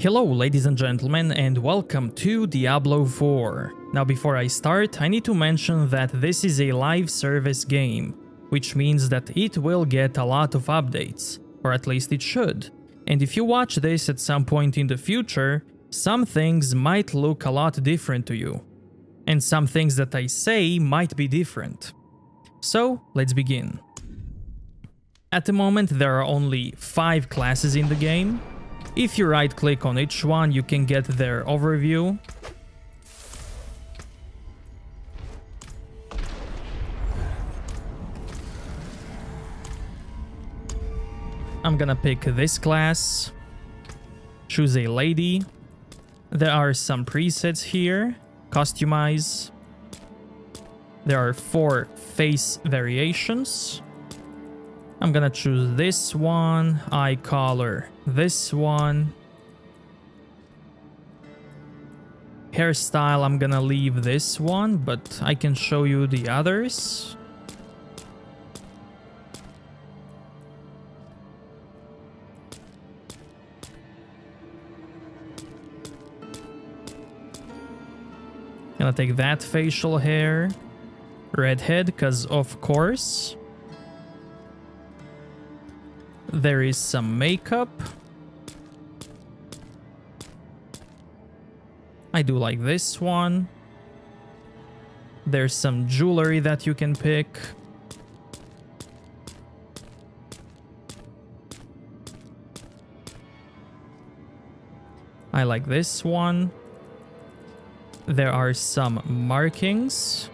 Hello ladies and gentlemen and welcome to Diablo 4. Now before I start, I need to mention that this is a live service game, which means that it will get a lot of updates, or at least it should. And if you watch this at some point in the future, some things might look a lot different to you. And some things that I say might be different. So, let's begin. At the moment there are only 5 classes in the game. If you right click on each one you can get their overview. I'm gonna pick this class. Choose a lady. There are some presets here. Customize. There are four face variations. I'm gonna choose this one, eye color, this one. Hairstyle, I'm gonna leave this one, but I can show you the others. Gonna take that facial hair. Redhead, because of course. There is some makeup. I do like this one. There's some jewelry that you can pick. I like this one. There are some markings.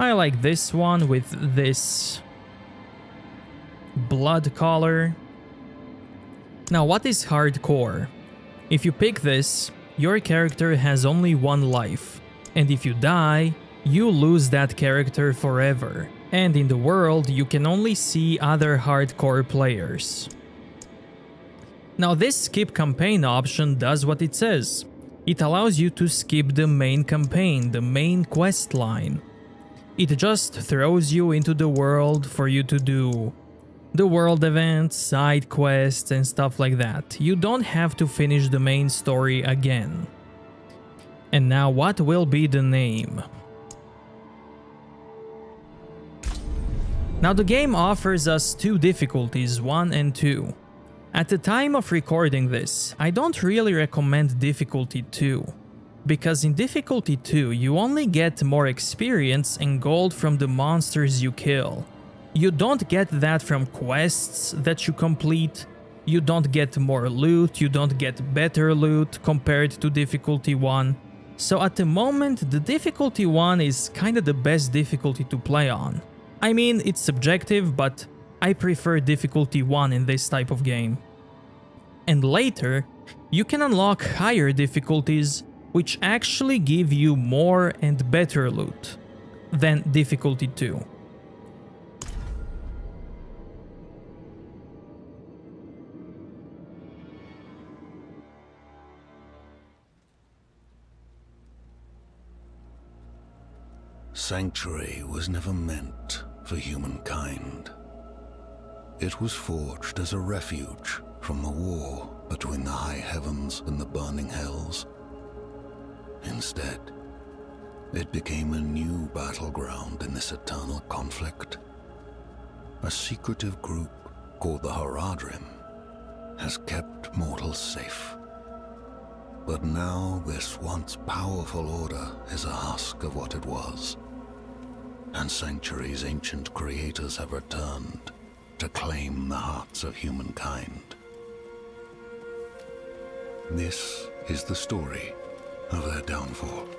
I like this one with this blood color. Now what is hardcore? If you pick this, your character has only one life, and if you die, you lose that character forever, and in the world you can only see other hardcore players. Now this skip campaign option does what it says. It allows you to skip the main campaign, the main quest line. It just throws you into the world for you to do the world events, side quests and stuff like that. You don't have to finish the main story again. And now what will be the name? Now the game offers us two difficulties, 1 and 2. At the time of recording this, I don't really recommend difficulty 2 because in difficulty 2 you only get more experience and gold from the monsters you kill. You don't get that from quests that you complete, you don't get more loot, you don't get better loot compared to difficulty 1. So at the moment the difficulty 1 is kinda the best difficulty to play on. I mean it's subjective but I prefer difficulty 1 in this type of game. And later, you can unlock higher difficulties which actually give you more and better loot than difficulty 2. Sanctuary was never meant for humankind. It was forged as a refuge from the war between the high heavens and the burning hells. Instead, it became a new battleground in this eternal conflict. A secretive group called the Horadrim has kept mortals safe. But now this once powerful order is a husk of what it was. And Sanctuary's ancient creators have returned to claim the hearts of humankind. This is the story of their downfall.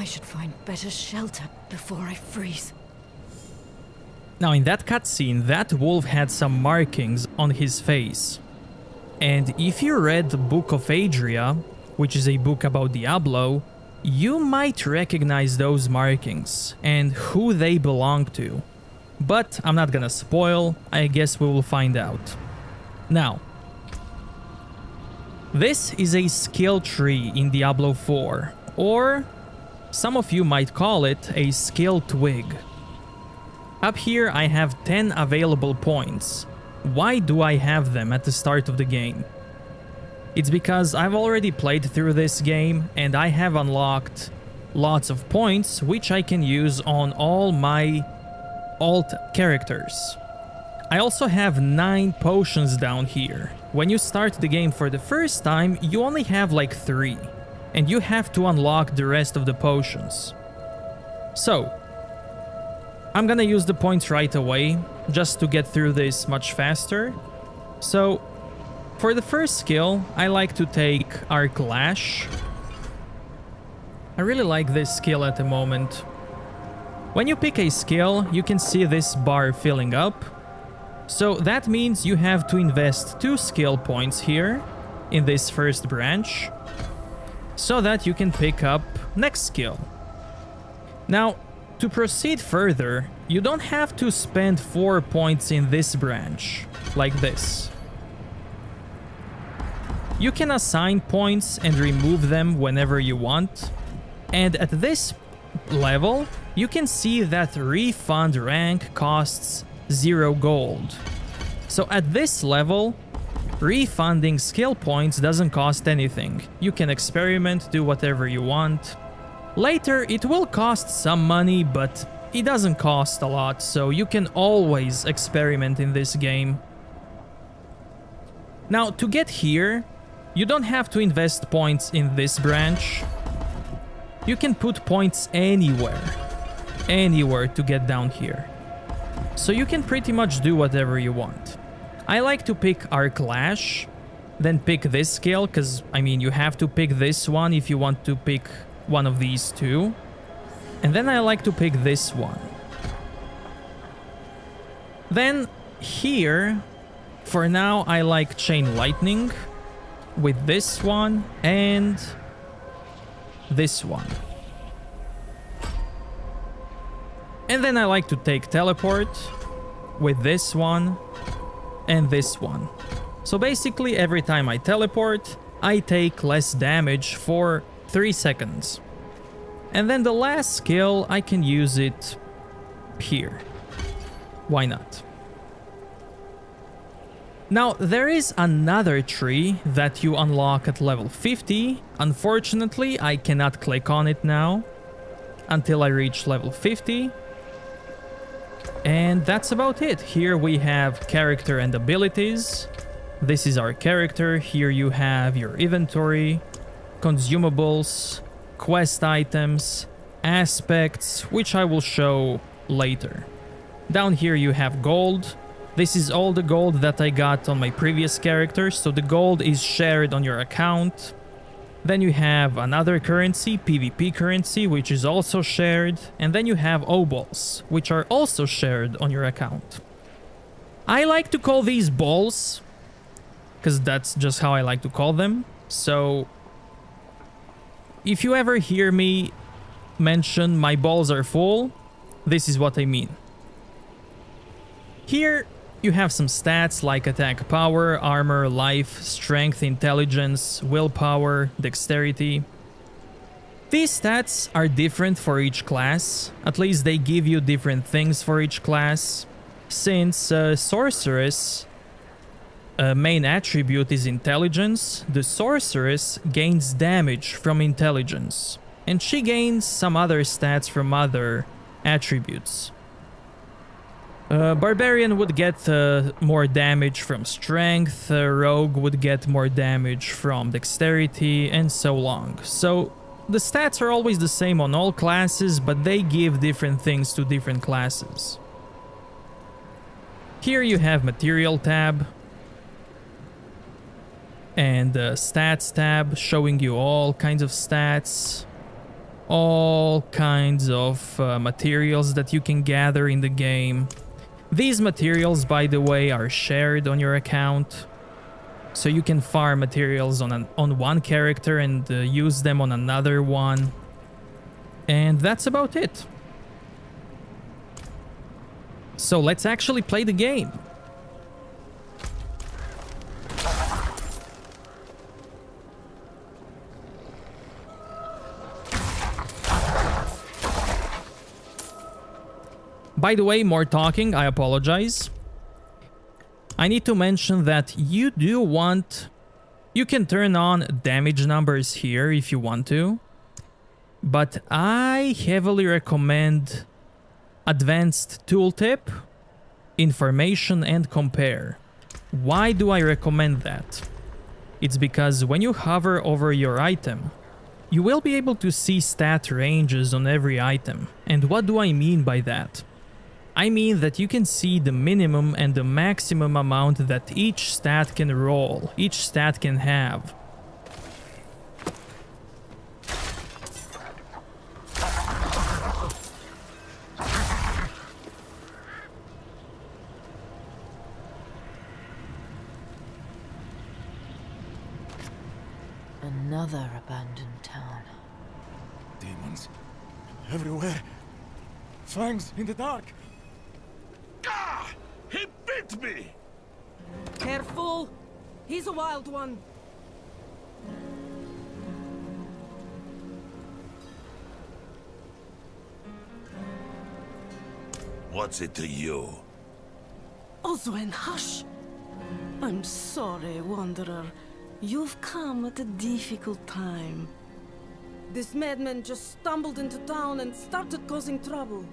I should find better shelter before I freeze. Now in that cutscene, that wolf had some markings on his face. And if you read the Book of Adria, which is a book about Diablo, you might recognize those markings and who they belong to. But I'm not gonna spoil, I guess we will find out. Now, this is a skill tree in Diablo 4, or some of you might call it a skill twig. Up here I have 10 available points. Why do I have them at the start of the game? It's because I've already played through this game and I have unlocked lots of points which I can use on all my alt characters. I also have 9 potions down here. When you start the game for the first time, you only have like 3, and you have to unlock the rest of the potions. So, I'm gonna use the points right away, just to get through this much faster. So, for the first skill, I like to take Arc Lash. I really like this skill at the moment. When you pick a skill, you can see this bar filling up, so that means you have to invest two skill points here in this first branch so that you can pick up next skill. Now, to proceed further, you don't have to spend 4 points in this branch, like this. You can assign points and remove them whenever you want, and at this level, you can see that refund rank costs zero gold. So at this level, refunding skill points doesn't cost anything. You can experiment, do whatever you want. Later, it will cost some money, but it doesn't cost a lot, so you can always experiment in this game. Now, to get here, you don't have to invest points in this branch. You can put points anywhere. Anywhere to get down here so you can pretty much do whatever you want. I like to pick Arc Lash, then pick this skill, because, I mean, you have to pick this one if you want to pick one of these two. And then I like to pick this one. Then, here, for now, I like Chain Lightning with this one and this one. And then I like to take teleport with this one and this one. So basically every time I teleport, I take less damage for 3 seconds. And then the last skill, I can use it here. Why not? Now, there is another tree that you unlock at level 50. Unfortunately, I cannot click on it now until I reach level 50. And that's about it. Here we have character and abilities. This is our character. Here you have your inventory, consumables, quest items, aspects, which I will show later. Down here you have gold. This is all the gold that I got on my previous character, so the gold is shared on your account. Then you have another currency, PvP currency, which is also shared. And then you have Obols, which are also shared on your account. I like to call these balls, because that's just how I like to call them. So, if you ever hear me mention my balls are full, this is what I mean. Here, you have some stats like attack power, armor, life, strength, intelligence, willpower, dexterity. These stats are different for each class, at least they give you different things for each class. Since uh, Sorceress uh, main attribute is intelligence, the Sorceress gains damage from intelligence, and she gains some other stats from other attributes. Uh, Barbarian would get uh, more damage from strength, uh, Rogue would get more damage from dexterity, and so on. So the stats are always the same on all classes, but they give different things to different classes. Here you have Material tab, and uh, Stats tab showing you all kinds of stats. all kinds of uh, materials that you can gather in the game. These materials, by the way, are shared on your account. So you can farm materials on, an, on one character and uh, use them on another one. And that's about it. So let's actually play the game. By the way, more talking, I apologize. I need to mention that you do want... You can turn on damage numbers here if you want to. But I heavily recommend advanced tooltip, information and compare. Why do I recommend that? It's because when you hover over your item, you will be able to see stat ranges on every item. And what do I mean by that? I mean that you can see the minimum and the maximum amount that each stat can roll, each stat can have. Another abandoned town. Demons. Everywhere. Fangs in the dark. Ah! He bit me! Careful! He's a wild one. What's it to you? Oswen, hush! I'm sorry, Wanderer. You've come at a difficult time. This madman just stumbled into town and started causing trouble.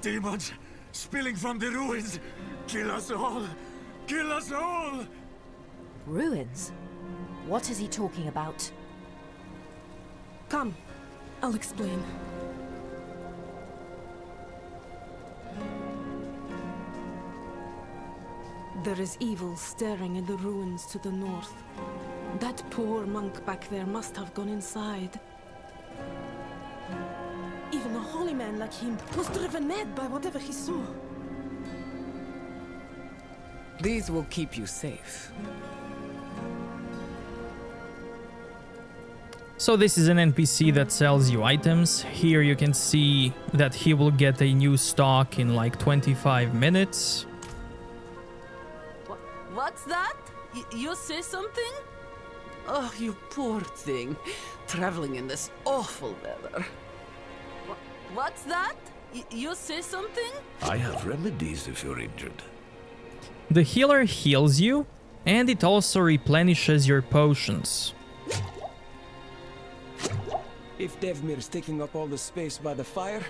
Demons spilling from the ruins. Kill us all. Kill us all. Ruins? What is he talking about? Come, I'll explain. There is evil staring in the ruins to the north. That poor monk back there must have gone inside. Even a holy man like him was driven mad by whatever he saw. These will keep you safe. So this is an NPC that sells you items. Here you can see that he will get a new stock in like 25 minutes. What's that? Y you say something? Oh, you poor thing. Traveling in this awful weather. What's that? Y you say something? I have remedies if you're injured. The healer heals you, and it also replenishes your potions. If Devmir's taking up all the space by the fire,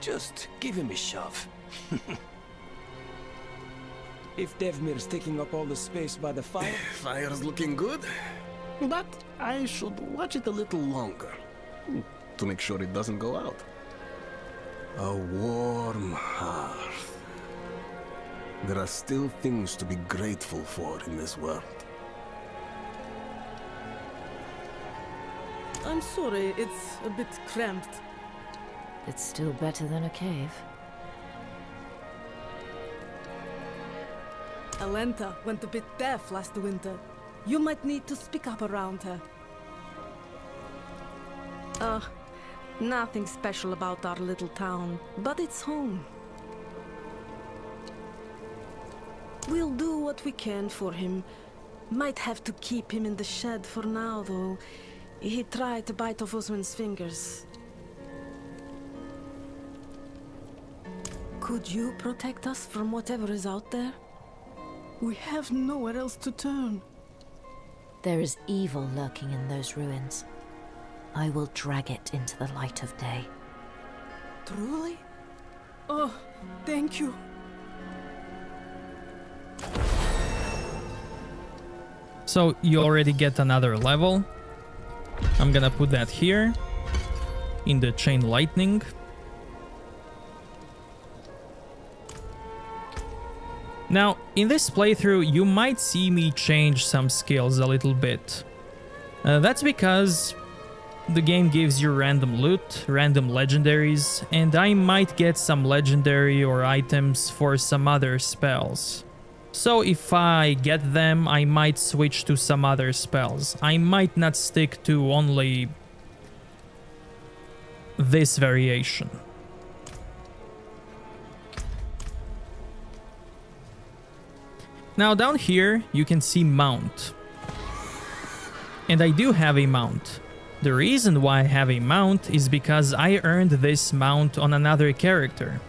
just give him a shove. if Devmir's taking up all the space by the fire... Fire's looking good, but I should watch it a little longer hmm, to make sure it doesn't go out. A warm hearth. There are still things to be grateful for in this world. I'm sorry, it's a bit cramped. It's still better than a cave. Alenta went a bit deaf last winter. You might need to speak up around her. Uh, nothing special about our little town, but it's home. We'll do what we can for him. Might have to keep him in the shed for now, though. He tried to bite off Osman's fingers. Could you protect us from whatever is out there? We have nowhere else to turn. There is evil lurking in those ruins. I will drag it into the light of day. Truly? Oh, thank you. So you already get another level. I'm gonna put that here in the chain lightning. Now, in this playthrough, you might see me change some skills a little bit. Uh, that's because the game gives you random loot, random legendaries, and I might get some legendary or items for some other spells. So if I get them, I might switch to some other spells. I might not stick to only this variation. Now down here, you can see mount. And I do have a mount. The reason why I have a mount is because I earned this mount on another character.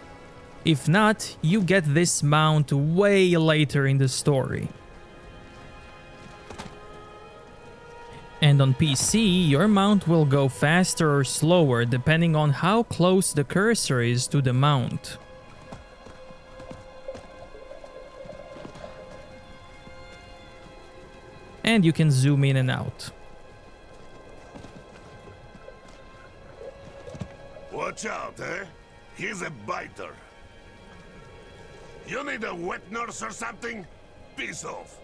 If not, you get this mount way later in the story. And on PC, your mount will go faster or slower depending on how close the cursor is to the mount. And you can zoom in and out. Watch out, eh? He's a biter. You need a wet nurse or something? Piece off.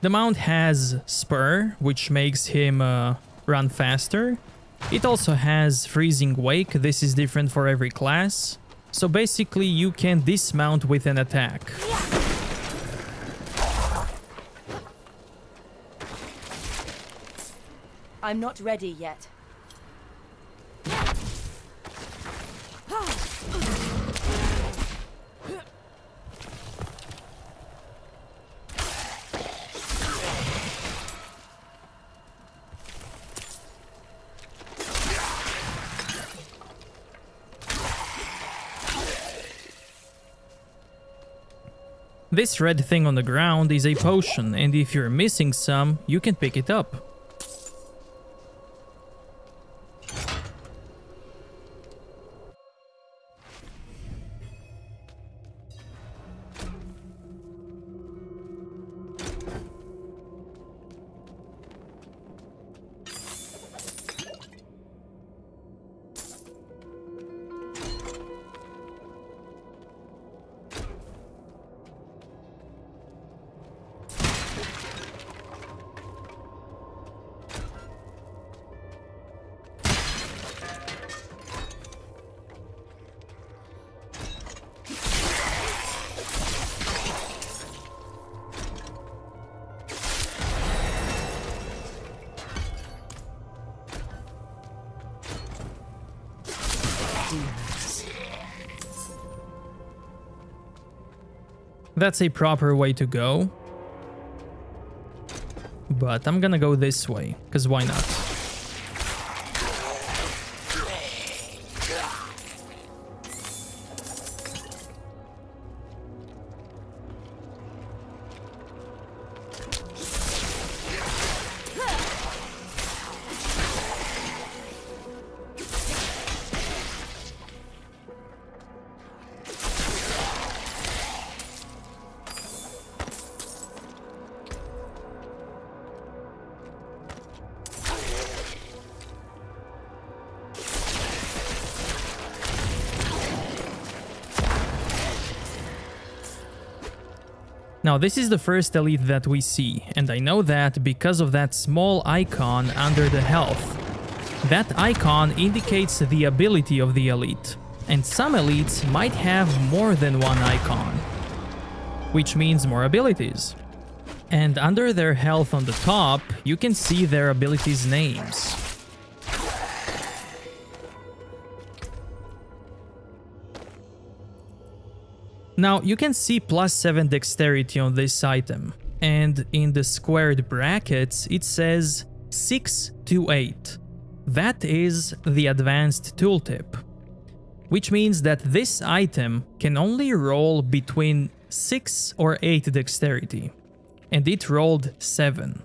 The mount has Spur, which makes him uh, run faster. It also has Freezing Wake, this is different for every class. So basically you can dismount with an attack. I'm not ready yet. This red thing on the ground is a potion, and if you're missing some, you can pick it up. That's a proper way to go. But I'm gonna go this way, because why not? This is the first elite that we see, and I know that because of that small icon under the health. That icon indicates the ability of the elite, and some elites might have more than one icon, which means more abilities. And under their health on the top, you can see their abilities' names. Now you can see plus 7 dexterity on this item, and in the squared brackets it says 6 to 8. That is the advanced tooltip, which means that this item can only roll between 6 or 8 dexterity, and it rolled 7.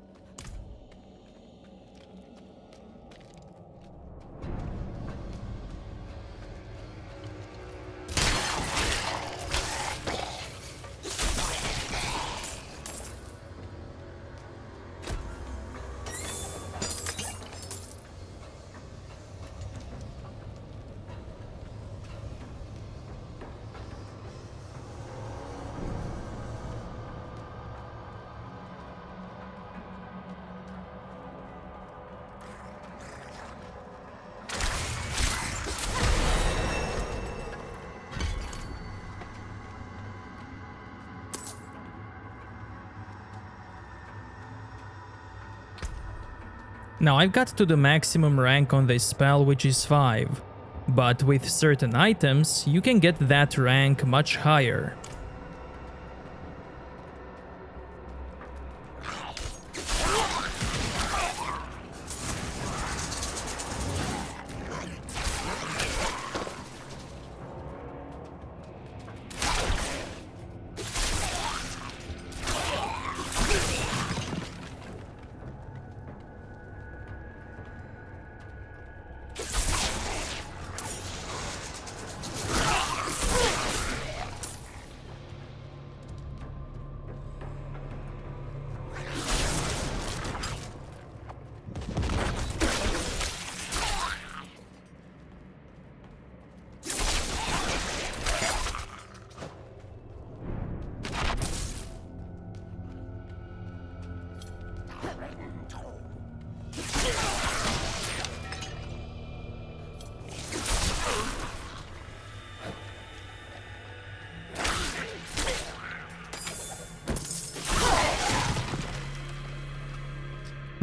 Now I've got to the maximum rank on this spell which is 5, but with certain items you can get that rank much higher.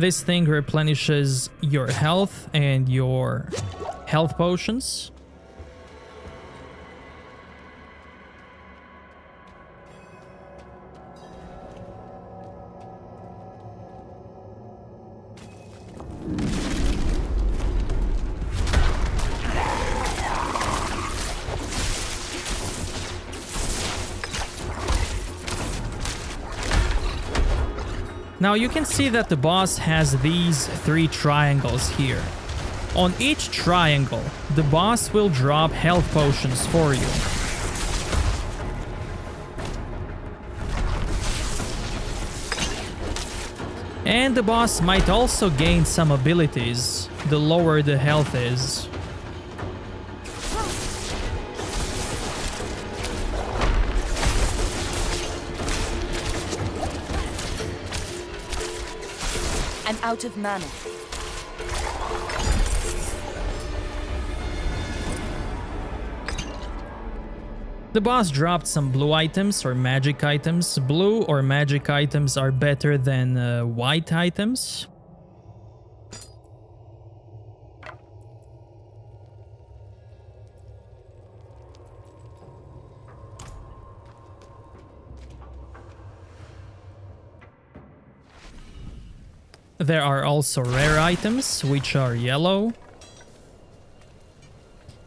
This thing replenishes your health and your health potions. Now you can see that the boss has these three triangles here. On each triangle, the boss will drop health potions for you. And the boss might also gain some abilities, the lower the health is. Out of mana. The boss dropped some blue items or magic items. Blue or magic items are better than uh, white items. There are also rare items, which are yellow.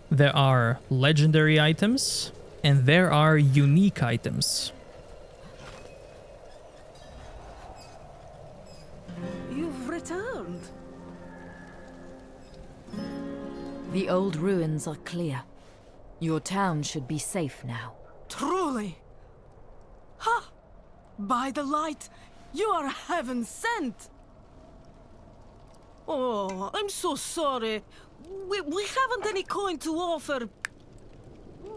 There are legendary items, and there are unique items. You've returned. The old ruins are clear. Your town should be safe now. Truly. Ha! By the light, you are heaven sent. Oh, I'm so sorry. We, we haven't any coin to offer.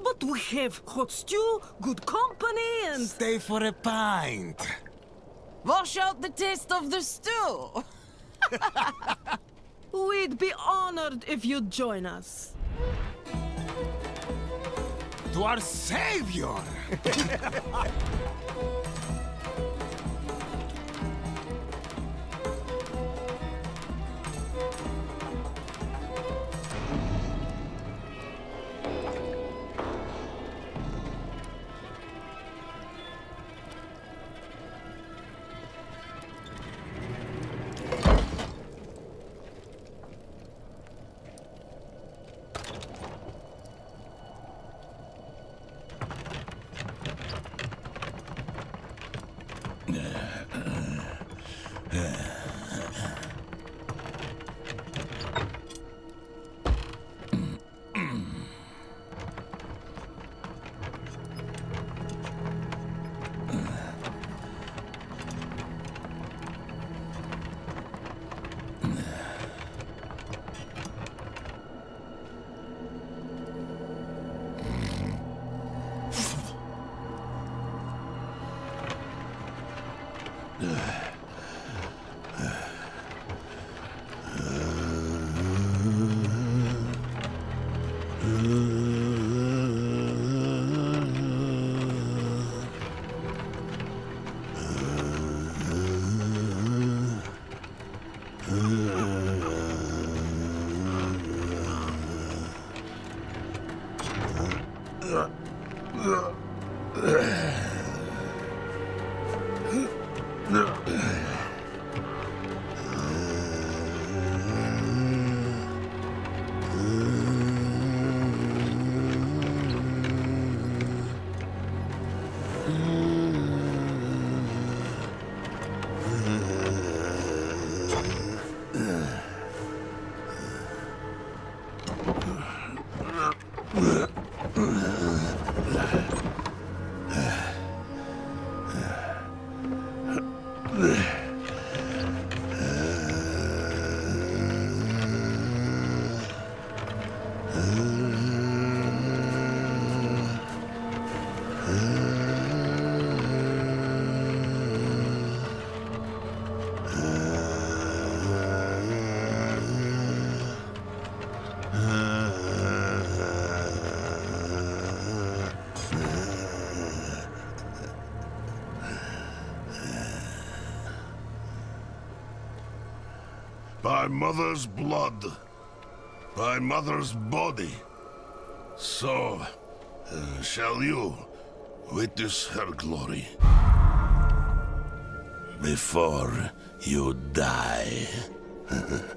But we have hot stew, good company, and... Stay for a pint. Wash out the taste of the stew. We'd be honored if you'd join us. To our savior! Uh... By mother's blood. By mother's body. So, uh, shall you witness her glory? Before you die.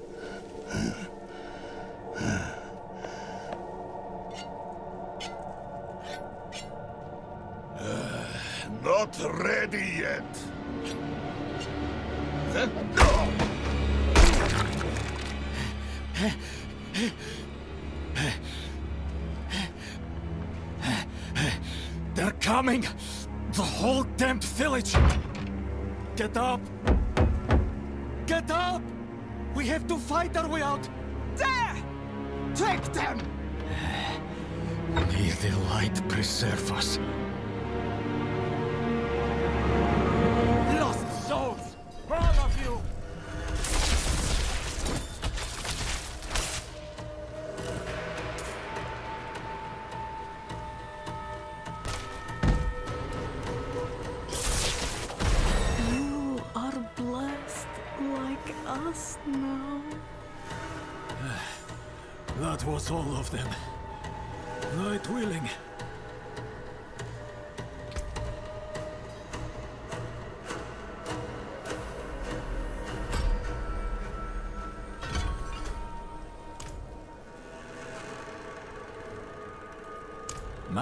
village! Get up! Get up! We have to fight our way out! There! Take them! May the light preserve us.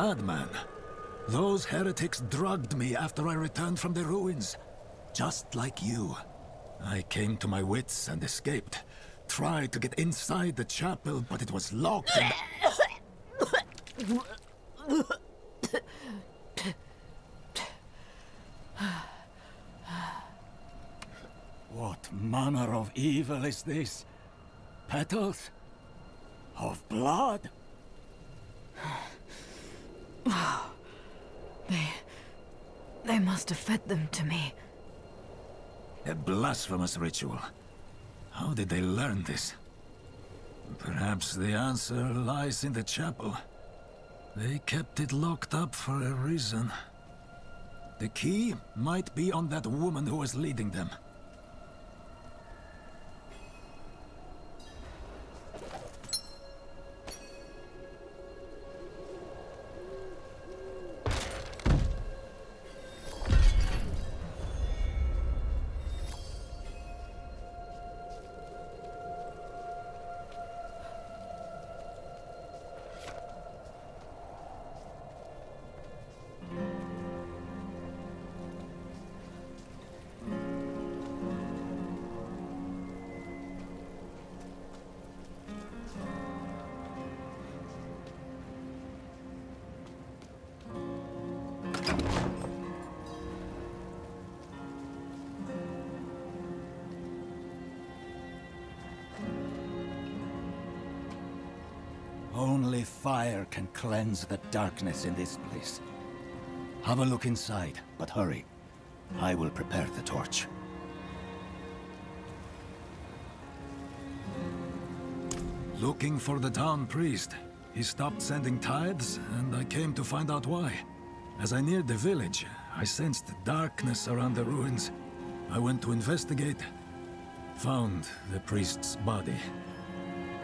Madman. Those heretics drugged me after I returned from the ruins. Just like you. I came to my wits and escaped. Tried to get inside the chapel, but it was locked and... What manner of evil is this? Petals? Of blood? They. They must have fed them to me. A blasphemous ritual. How did they learn this? Perhaps the answer lies in the chapel. They kept it locked up for a reason. The key might be on that woman who was leading them. Cleanse the darkness in this place. Have a look inside, but hurry. I will prepare the torch. Looking for the town priest. He stopped sending tithes, and I came to find out why. As I neared the village, I sensed darkness around the ruins. I went to investigate. Found the priest's body.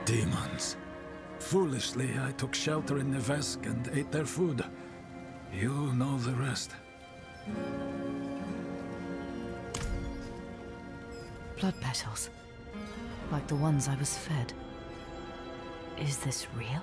Demons. Foolishly, I took shelter in Nevesk and ate their food. You know the rest. Blood petals. Like the ones I was fed. Is this real?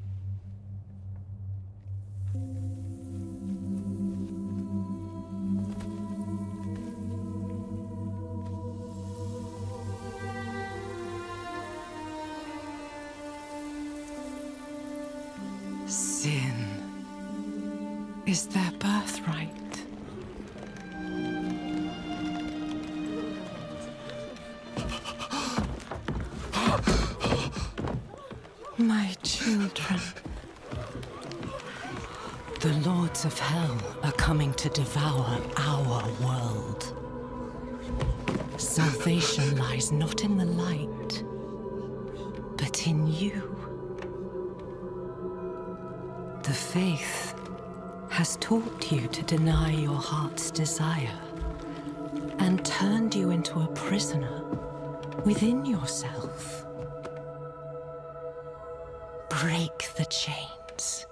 Deny your heart's desire and turned you into a prisoner within yourself. Break the chains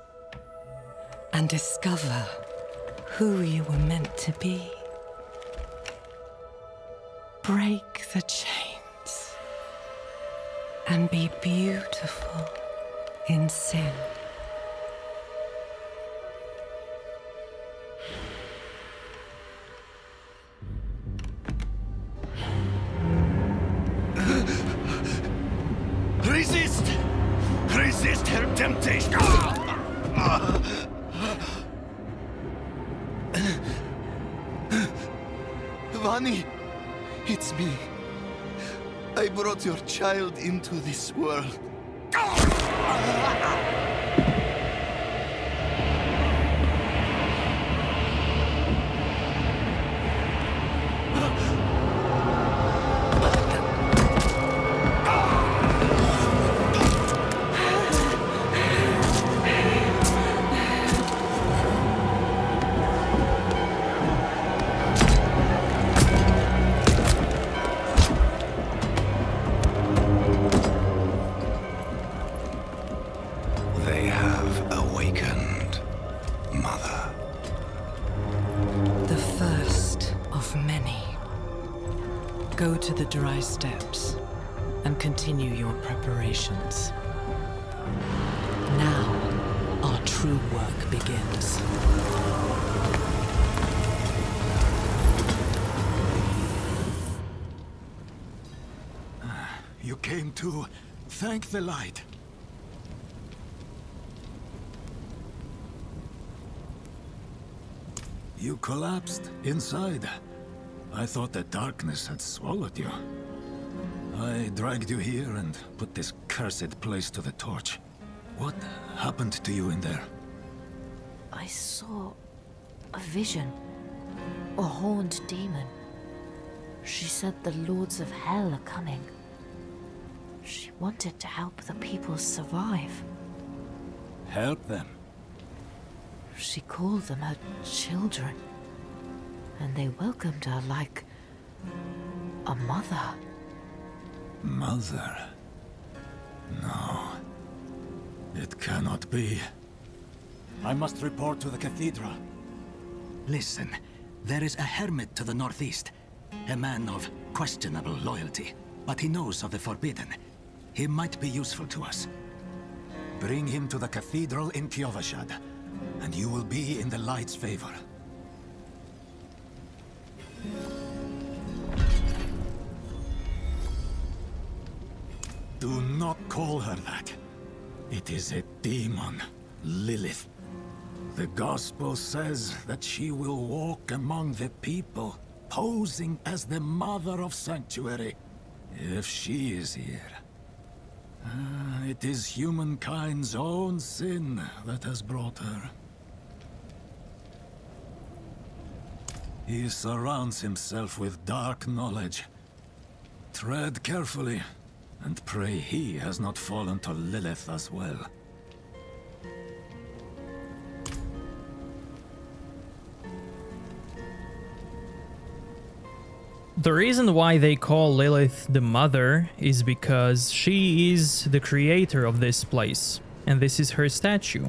and discover who you were meant to be. Break the chains and be beautiful in sin. Brought your child into this world. the light. You collapsed inside. I thought the darkness had swallowed you. I dragged you here and put this cursed place to the torch. What happened to you in there? I saw a vision. A horned demon. She said the lords of hell are coming. She wanted to help the people survive. Help them. She called them her children. And they welcomed her like a mother. Mother? No. It cannot be. I must report to the cathedral. Listen, there is a hermit to the northeast. A man of questionable loyalty, but he knows of the Forbidden. He might be useful to us. Bring him to the cathedral in Kyovashad, and you will be in the light's favor. Do not call her that. It is a demon, Lilith. The Gospel says that she will walk among the people, posing as the Mother of Sanctuary. If she is here, uh, it is humankind's own sin that has brought her. He surrounds himself with dark knowledge. Tread carefully, and pray he has not fallen to Lilith as well. The reason why they call Lilith the Mother is because she is the creator of this place, and this is her statue.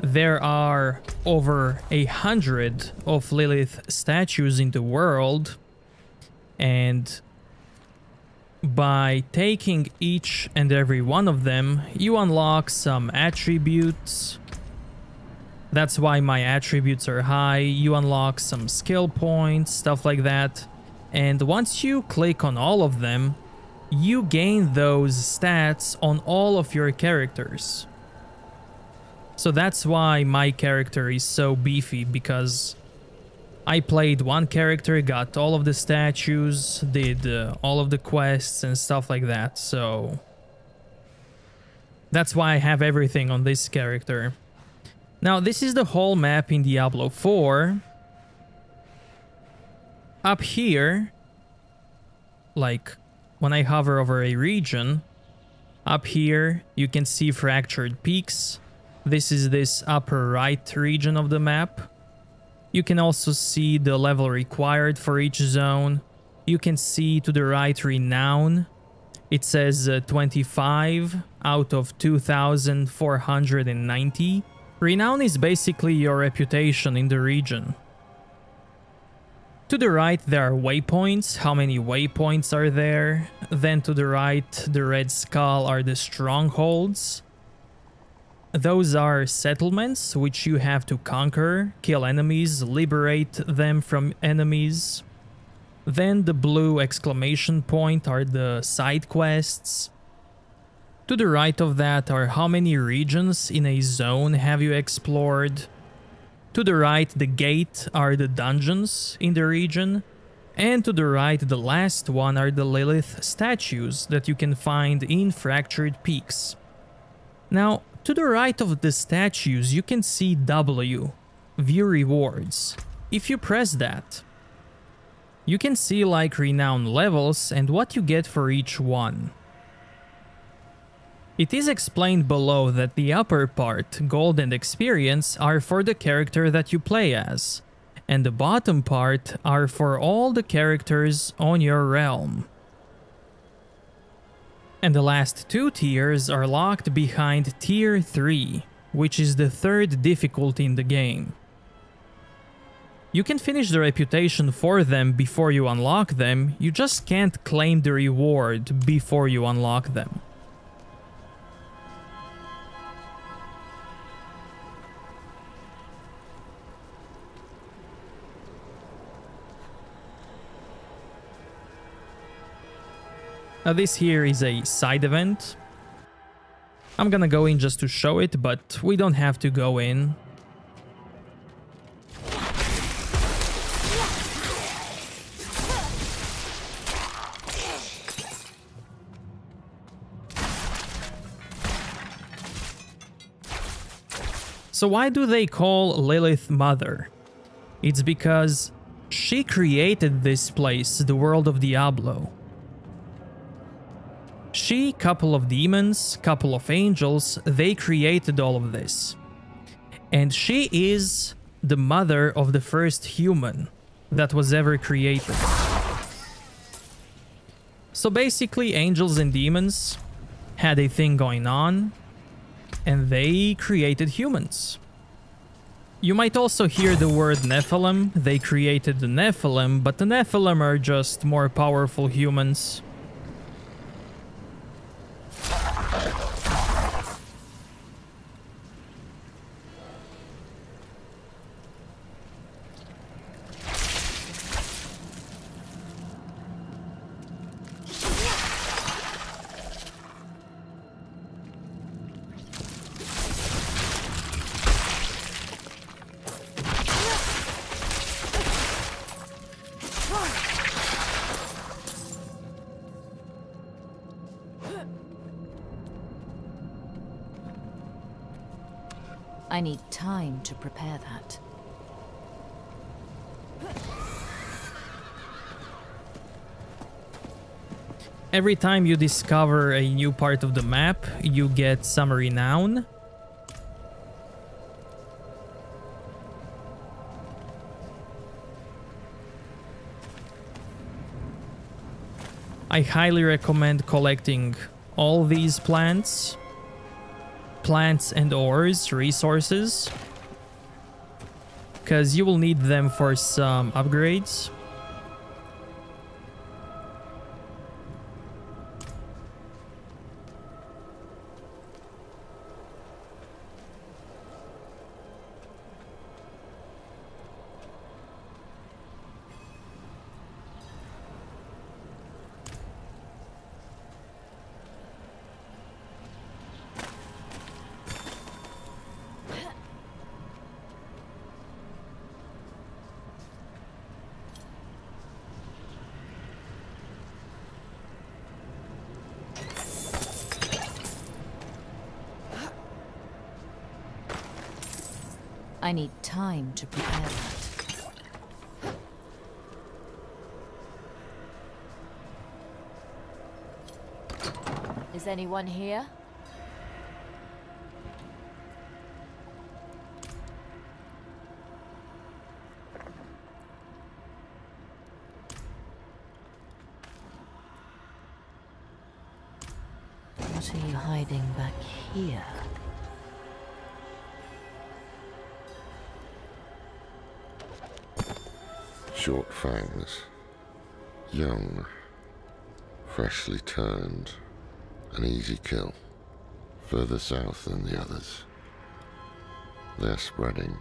There are over a hundred of Lilith statues in the world, and by taking each and every one of them, you unlock some attributes, that's why my attributes are high. You unlock some skill points, stuff like that. And once you click on all of them, you gain those stats on all of your characters. So that's why my character is so beefy, because I played one character, got all of the statues, did uh, all of the quests and stuff like that, so... That's why I have everything on this character. Now, this is the whole map in Diablo 4. Up here, like when I hover over a region, up here you can see fractured peaks. This is this upper right region of the map. You can also see the level required for each zone. You can see to the right renown. It says uh, 25 out of 2490. Renown is basically your reputation in the region. To the right there are waypoints, how many waypoints are there. Then to the right, the red skull are the strongholds. Those are settlements which you have to conquer, kill enemies, liberate them from enemies. Then the blue exclamation point are the side quests. To the right of that are how many regions in a zone have you explored. To the right, the gate are the dungeons in the region. And to the right, the last one are the Lilith statues that you can find in Fractured Peaks. Now, to the right of the statues, you can see W, View Rewards. If you press that, you can see like renown levels and what you get for each one. It is explained below that the upper part, gold and experience, are for the character that you play as, and the bottom part are for all the characters on your realm. And the last two tiers are locked behind tier 3, which is the third difficulty in the game. You can finish the reputation for them before you unlock them, you just can't claim the reward before you unlock them. Now this here is a side event. I'm gonna go in just to show it, but we don't have to go in. So why do they call Lilith Mother? It's because she created this place, the world of Diablo. She, couple of demons, couple of angels, they created all of this. And she is the mother of the first human that was ever created. So basically, angels and demons had a thing going on, and they created humans. You might also hear the word Nephilim. They created the Nephilim, but the Nephilim are just more powerful humans. I need time to prepare that. Every time you discover a new part of the map, you get some renown. I highly recommend collecting all these plants. Plants and ores, resources. Because you will need them for some upgrades. I need time to prepare that. Is anyone here? What are you hiding back here? Short fangs. Young. Freshly turned. An easy kill. Further south than the others. They're spreading.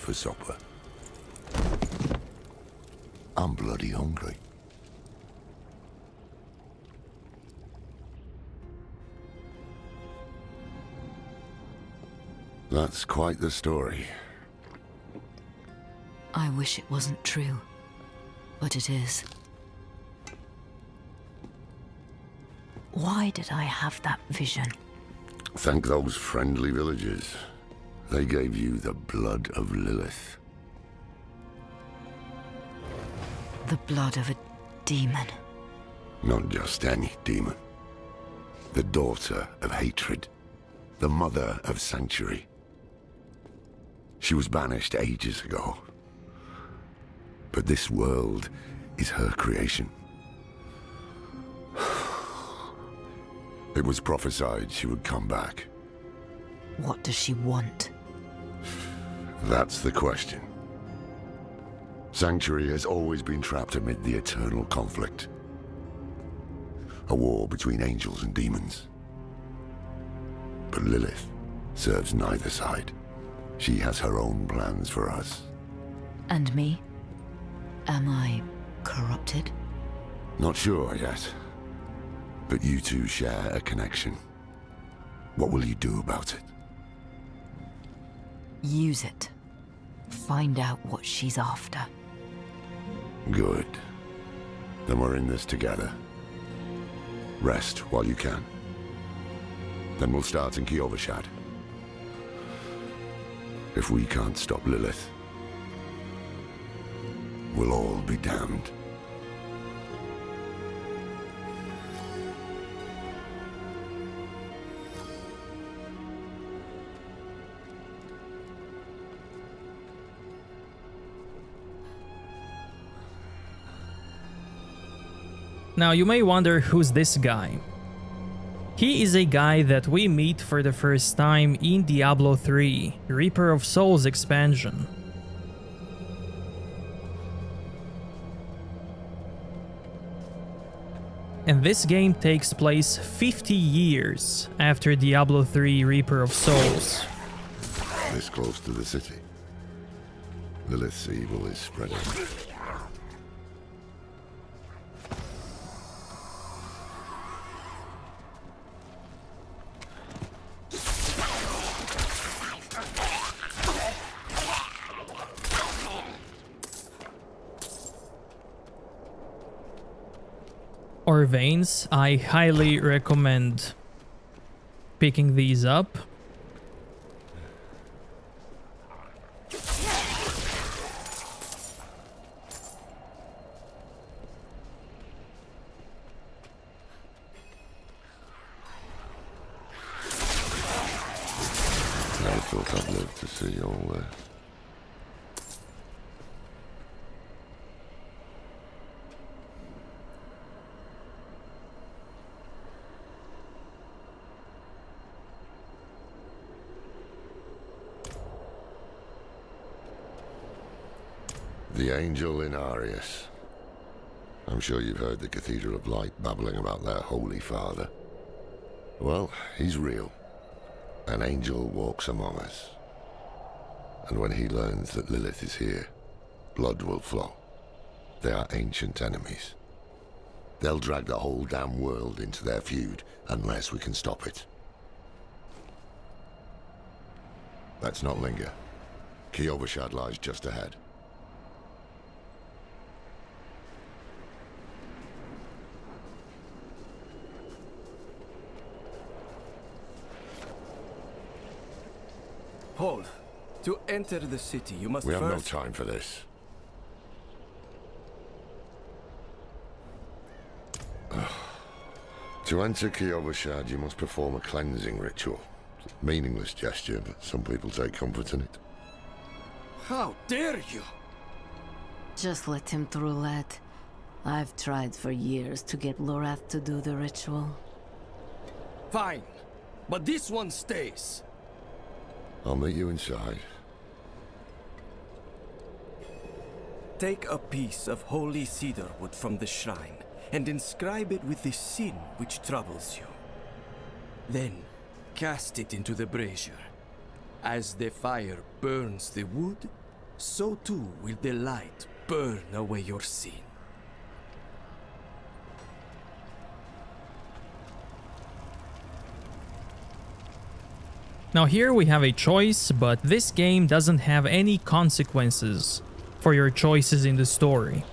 For supper. I'm bloody hungry. That's quite the story. I wish it wasn't true, but it is. Why did I have that vision? Thank those friendly villagers. They gave you the blood of Lilith. The blood of a demon. Not just any demon. The daughter of hatred. The mother of sanctuary. She was banished ages ago. But this world is her creation. It was prophesied she would come back. What does she want? That's the question. Sanctuary has always been trapped amid the eternal conflict. A war between angels and demons. But Lilith serves neither side. She has her own plans for us. And me? Am I corrupted? Not sure yet. But you two share a connection. What will you do about it? Use it. Find out what she's after. Good. Then we're in this together. Rest while you can. Then we'll start in Kyovashad. If we can't stop Lilith, we'll all be damned. Now you may wonder who's this guy. He is a guy that we meet for the first time in Diablo 3, Reaper of Souls expansion. And this game takes place 50 years after Diablo 3 Reaper of Souls. This close to the city. Lilith's evil is spreading. I highly recommend picking these up. I thought I'd live to see all this. The Angel Inarius. I'm sure you've heard the Cathedral of Light babbling about their Holy Father. Well, he's real. An angel walks among us. And when he learns that Lilith is here, blood will flow. They are ancient enemies. They'll drag the whole damn world into their feud unless we can stop it. Let's not linger. Kyovashad lies just ahead. Hold. To enter the city, you must We have first... no time for this. to enter Kyovashad, you must perform a cleansing ritual. It's a meaningless gesture, but some people take comfort in it. How dare you! Just let him through, lad. I've tried for years to get Lorath to do the ritual. Fine. But this one stays. I'll meet you inside. Take a piece of holy cedar wood from the shrine and inscribe it with the sin which troubles you. Then cast it into the brazier. As the fire burns the wood, so too will the light burn away your sin. Now here we have a choice, but this game doesn't have any consequences for your choices in the story.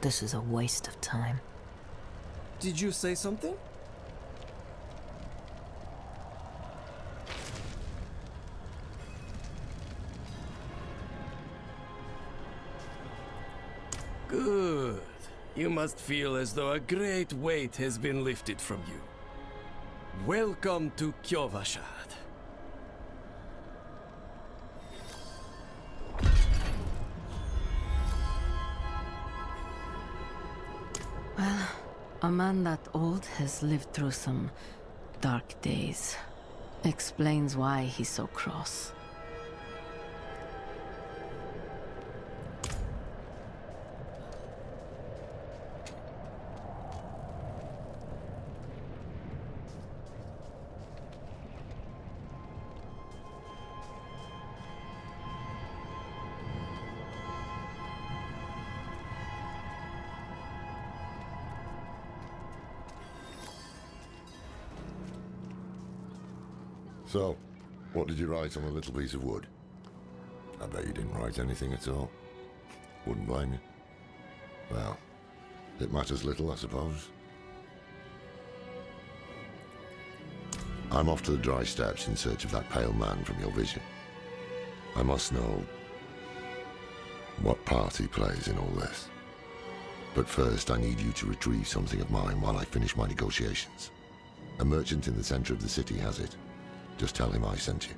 This is a waste of time. Did you say something? You must feel as though a great weight has been lifted from you. Welcome to Kyovashad. Well, a man that old has lived through some dark days. Explains why he's so cross. So, what did you write on a little piece of wood? I bet you didn't write anything at all. Wouldn't blame you. Well, it matters little, I suppose. I'm off to the Dry Steppes in search of that pale man from your vision. I must know what part he plays in all this. But first, I need you to retrieve something of mine while I finish my negotiations. A merchant in the center of the city has it. Just tell him I sent you.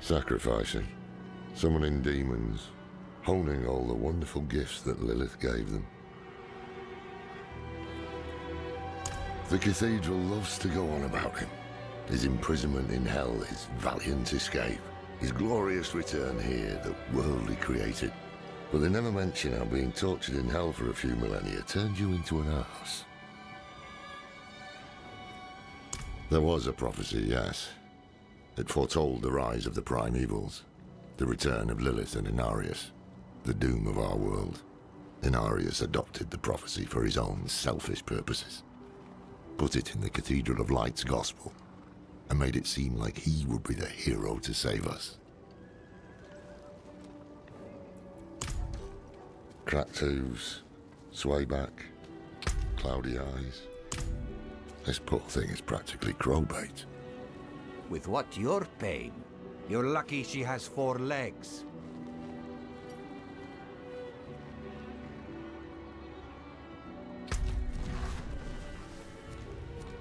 Sacrificing. Summoning demons. Honing all the wonderful gifts that Lilith gave them. The cathedral loves to go on about him. His imprisonment in hell, his valiant escape, his glorious return here, the world he created. But they never mention how being tortured in hell for a few millennia turned you into an ass. There was a prophecy, yes. It foretold the rise of the Prime Evils, the return of Lilith and Inarius, the doom of our world. Inarius adopted the prophecy for his own selfish purposes, put it in the Cathedral of Light's gospel, and made it seem like he would be the hero to save us. Cracked hooves, sway back, cloudy eyes. This poor thing is practically crowbait. With what you're paying, you're lucky she has four legs.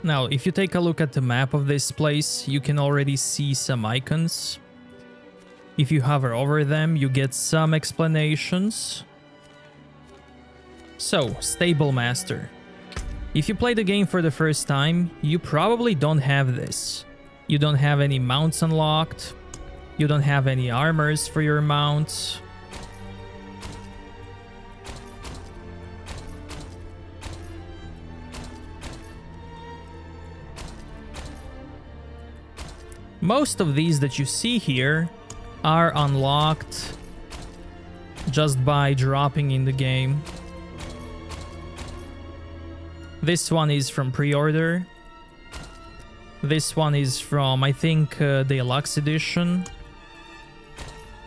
Now, if you take a look at the map of this place, you can already see some icons. If you hover over them, you get some explanations. So, Stable Master. If you play the game for the first time, you probably don't have this. You don't have any mounts unlocked. You don't have any armors for your mounts. Most of these that you see here are unlocked just by dropping in the game. This one is from pre-order. This one is from, I think, uh, Deluxe Edition.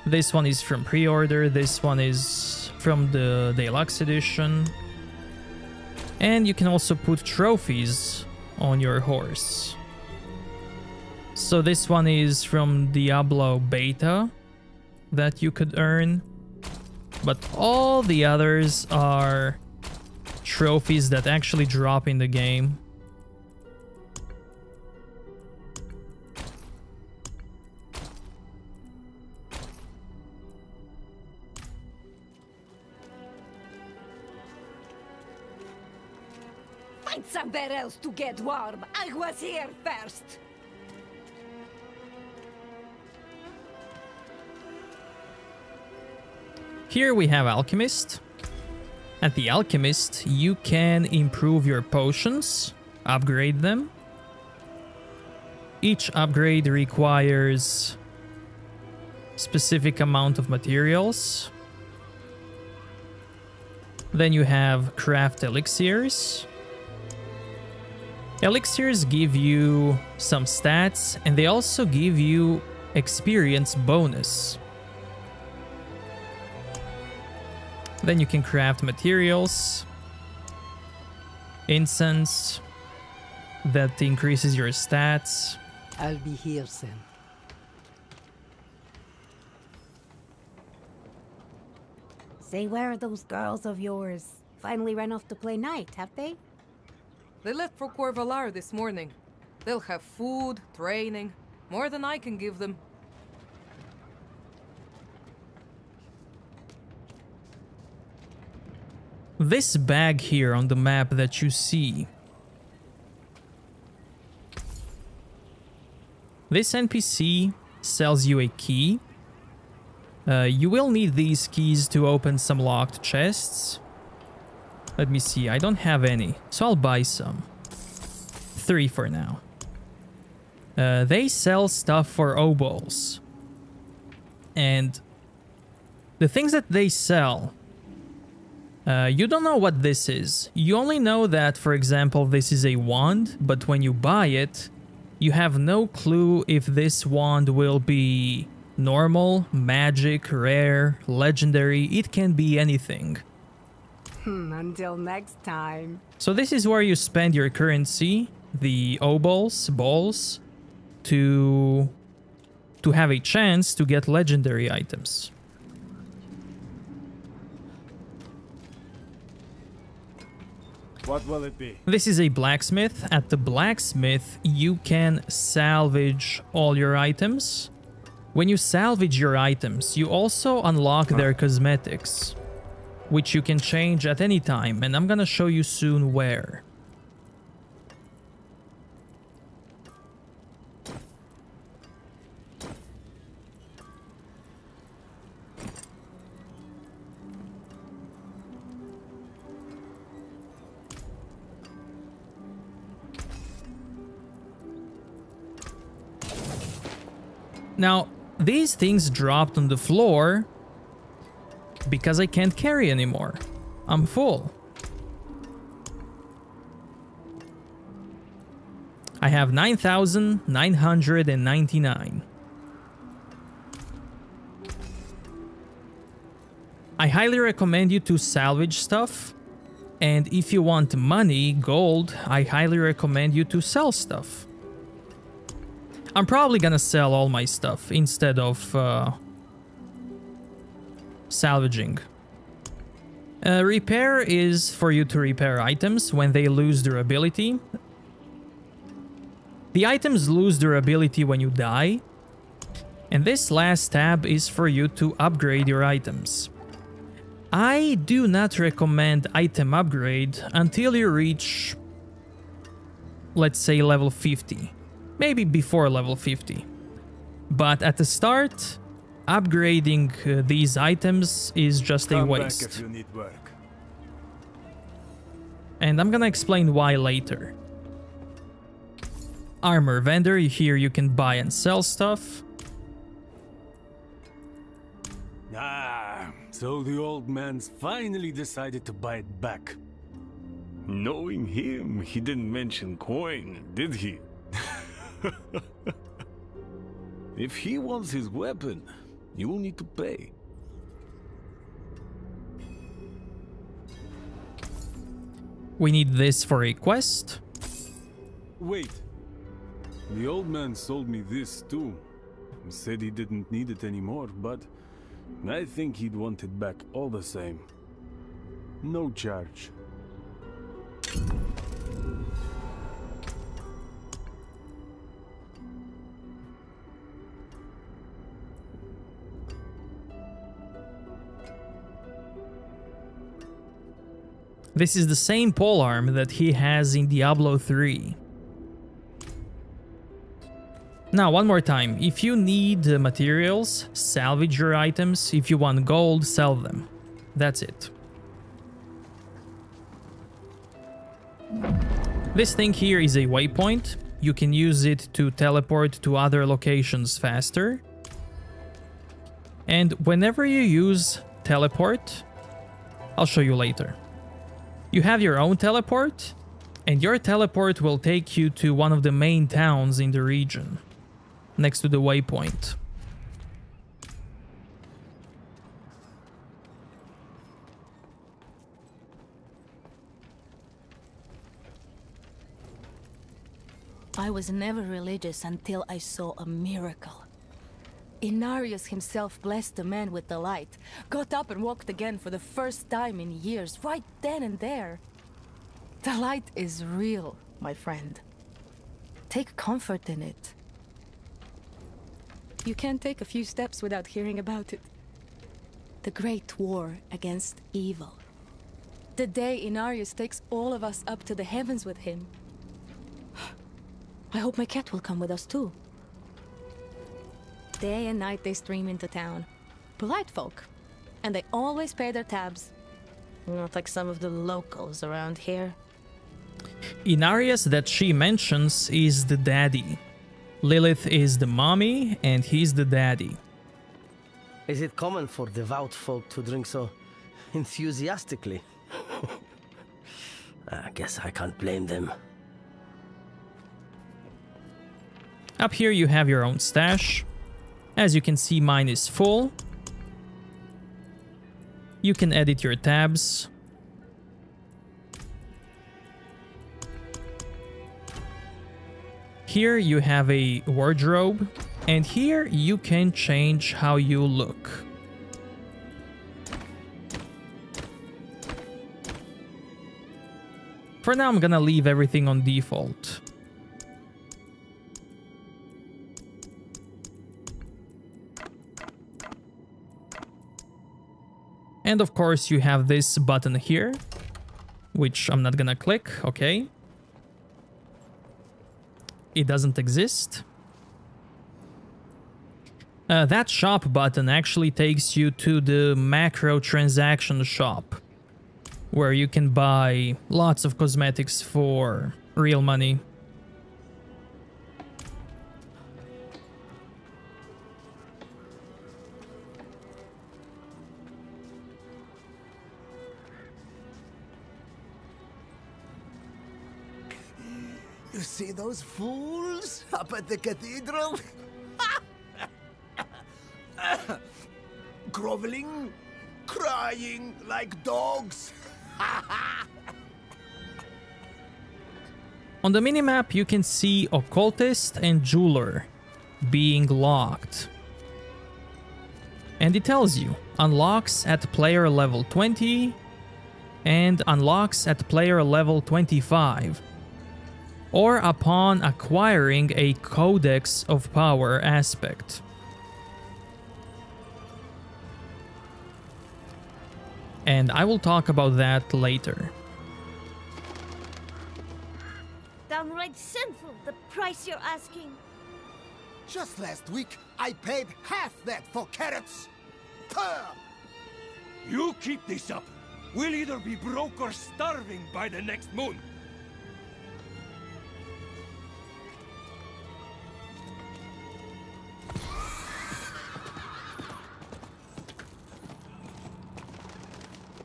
This one is from pre-order. This one is from the Deluxe Edition. And you can also put trophies on your horse. So this one is from Diablo Beta that you could earn. But all the others are trophies that actually drop in the game. Find somewhere else to get warm. I was here first. Here we have Alchemist. At the Alchemist, you can improve your potions, upgrade them. Each upgrade requires specific amount of materials. Then you have craft elixirs. Elixirs give you some stats and they also give you experience bonus. Then you can craft materials, incense that increases your stats. I'll be here soon. Say, where are those girls of yours? Finally ran off to play knight, have they? They left for Kor Valar this morning. They'll have food, training, more than I can give them. This bag here on the map that you see. This NPC sells you a key. Uh, you will need these keys to open some locked chests. Let me see, I don't have any, so I'll buy some. Three for now. Uh, they sell stuff for obols. And the things that they sell Uh, you don't know what this is. You only know that, for example, this is a wand, but when you buy it, you have no clue if this wand will be normal, magic, rare, legendary, it can be anything. Hmm, until next time. So this is where you spend your currency, the obols, balls, to to have a chance to get legendary items. What will it be? This is a blacksmith. At the blacksmith, you can salvage all your items. When you salvage your items, you also unlock their cosmetics, which you can change at any time, and I'm gonna show you soon where. Now, these things dropped on the floor because I can't carry anymore. I'm full. I have 9,999. I highly recommend you to salvage stuff. And if you want money, gold, I highly recommend you to sell stuff. I'm probably gonna sell all my stuff instead of uh, salvaging. Uh, repair is for you to repair items when they lose durability. The items lose durability when you die. And this last tab is for you to upgrade your items. I do not recommend item upgrade until you reach, let's say, level 50 maybe before level 50. But at the start, upgrading uh, these items is just Come a waste. Back if you need work. And I'm gonna explain why later. Armor vendor, here you can buy and sell stuff. Ah, so the old man's finally decided to buy it back. Knowing him, he didn't mention coin, did he? if he wants his weapon, you will need to pay. We need this for a quest. Wait. The old man sold me this too. Said he didn't need it anymore, but I think he'd want it back all the same. No charge. This is the same polearm that he has in Diablo 3. Now, one more time. If you need materials, salvage your items. If you want gold, sell them. That's it. This thing here is a waypoint. You can use it to teleport to other locations faster. And whenever you use teleport, I'll show you later. You have your own teleport, and your teleport will take you to one of the main towns in the region, next to the waypoint. I was never religious until I saw a miracle. Inarius himself blessed the man with the light, got up and walked again for the first time in years, right then and there. The light is real, my friend. Take comfort in it. You can't take a few steps without hearing about it. The great war against evil. The day Inarius takes all of us up to the heavens with him. I hope my cat will come with us too. Day and night they stream into town. Polite folk. And they always pay their tabs. Not like some of the locals around here. Inarius that she mentions is the daddy. Lilith is the mommy and he's the daddy. Is it common for devout folk to drink so enthusiastically? I guess I can't blame them. Up here you have your own stash. As you can see, mine is full. You can edit your tabs. Here you have a wardrobe, and here you can change how you look. For now, I'm gonna leave everything on default. And of course, you have this button here, which I'm not gonna click, okay. It doesn't exist. Uh, that shop button actually takes you to the macro transaction shop where you can buy lots of cosmetics for real money. See those fools up at the cathedral? Groveling, crying like dogs. On the minimap, you can see Occultist and Jeweler being locked. And it tells you, unlocks at player level 20 and unlocks at player level 25 or upon acquiring a Codex of Power aspect. And I will talk about that later. Downright sinful, the price you're asking. Just last week, I paid half that for carrots. Puh! You keep this up. We'll either be broke or starving by the next moon.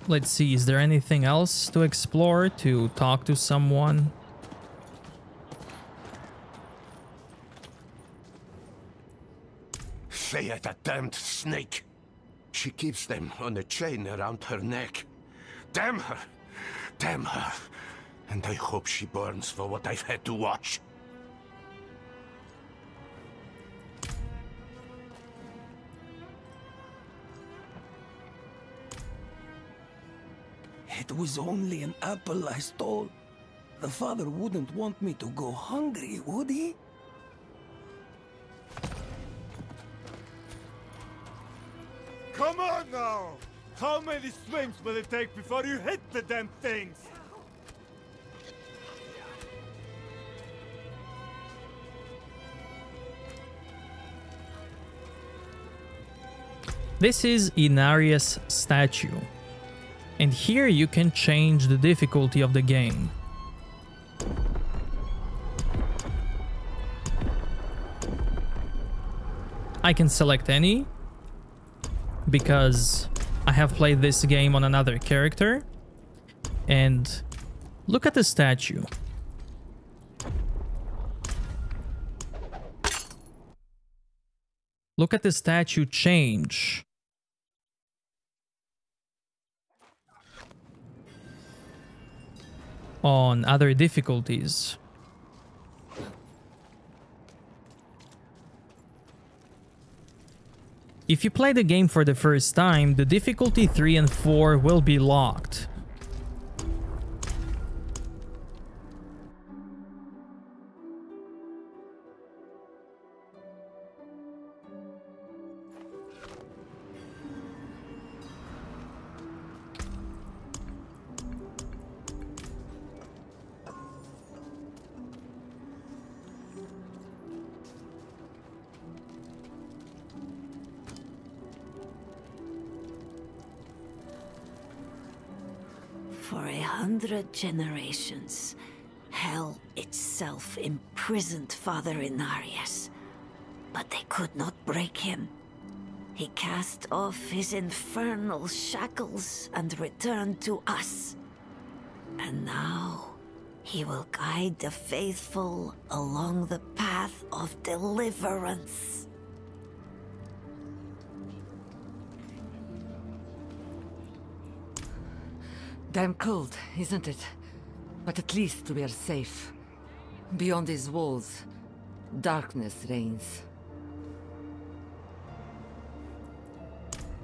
Let's see, is there anything else to explore, to talk to someone? Say that damned snake. She keeps them on a chain around her neck. Damn her! Damn her! And I hope she burns for what I've had to watch. It was only an apple I stole. The father wouldn't want me to go hungry, would he? Come on now! How many swings will it take before you hit the damn things? This is Inarius statue. And here you can change the difficulty of the game. I can select any because I have played this game on another character and look at the statue. Look at the statue change. On other difficulties. If you play the game for the first time, the difficulty 3 and 4 will be locked. Generations, hell itself imprisoned Father Inarius. But they could not break him. He cast off his infernal shackles and returned to us. And now he will guide the faithful along the path of deliverance. Damn cold, isn't it? But at least we are safe. Beyond these walls, darkness reigns.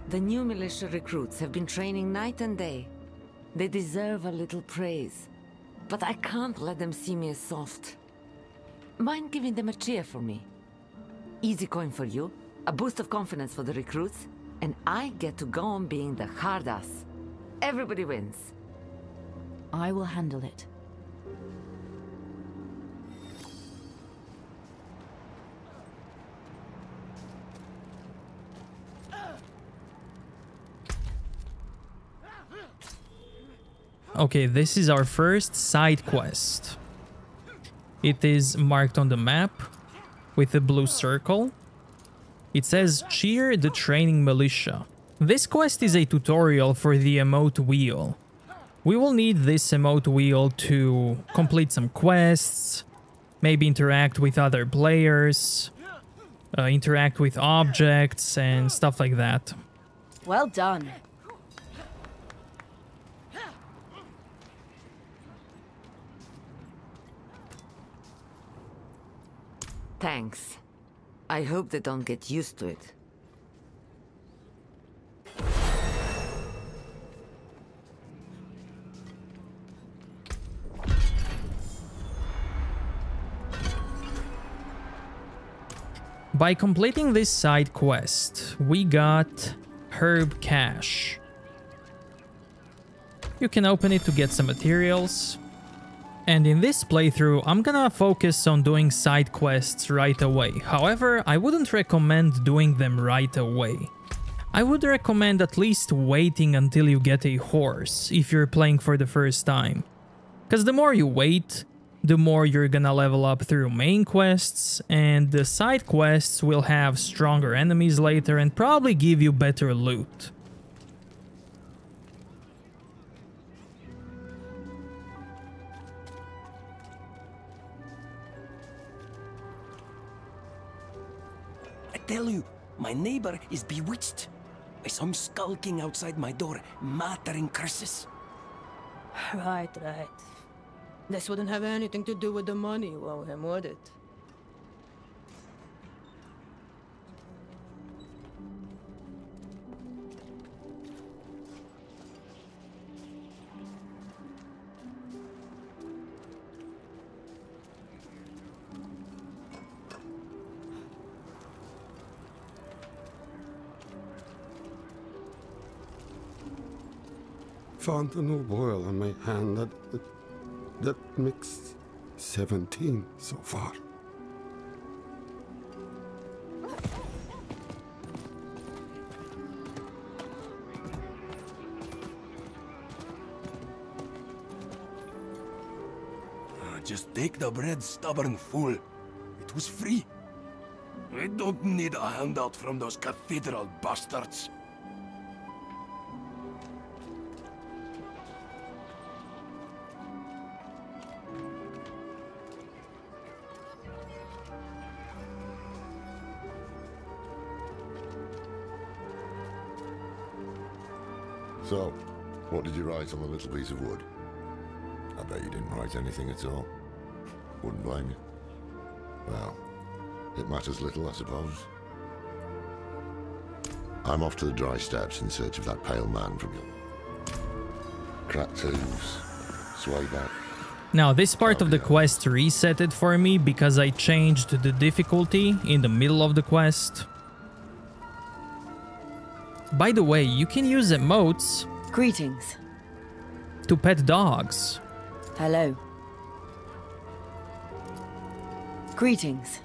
The new militia recruits have been training night and day. They deserve a little praise. But I can't let them see me as soft. Mind giving them a cheer for me? Easy coin for you, a boost of confidence for the recruits, and I get to go on being the hard ass. Everybody wins. I will handle it. Okay, this is our first side quest. It is marked on the map with a blue circle. It says cheer the training militia. This quest is a tutorial for the emote wheel. We will need this emote wheel to complete some quests, maybe interact with other players, uh, interact with objects and stuff like that. Well done. Thanks. I hope they don't get used to it. By completing this side quest, we got Herb Cache. You can open it to get some materials. And in this playthrough, I'm gonna focus on doing side quests right away. However, I wouldn't recommend doing them right away. I would recommend at least waiting until you get a horse if you're playing for the first time. Because the more you wait, the more you're gonna level up through main quests, and the side quests will have stronger enemies later and probably give you better loot. I tell you, my neighbor is bewitched. I saw him skulking outside my door, muttering curses. Right, right. This wouldn't have anything to do with the money him, would it? New boil on my hand that, that, that makes 17 so far. Ah, Just take the bread, stubborn fool. It was free. I don't need a handout from those cathedral bastards. You write on the little piece of wood? I bet you didn't write anything at all. Wouldn't blame you. Well, it matters little, I suppose. I'm off to the Dry Steppes in search of that pale man from your cracked hooves. Sway back. Now this part of the quest resetted for me because I changed the difficulty in the middle of the quest. By the way, you can use emotes Greetings. To pet dogs. Hello. Greetings.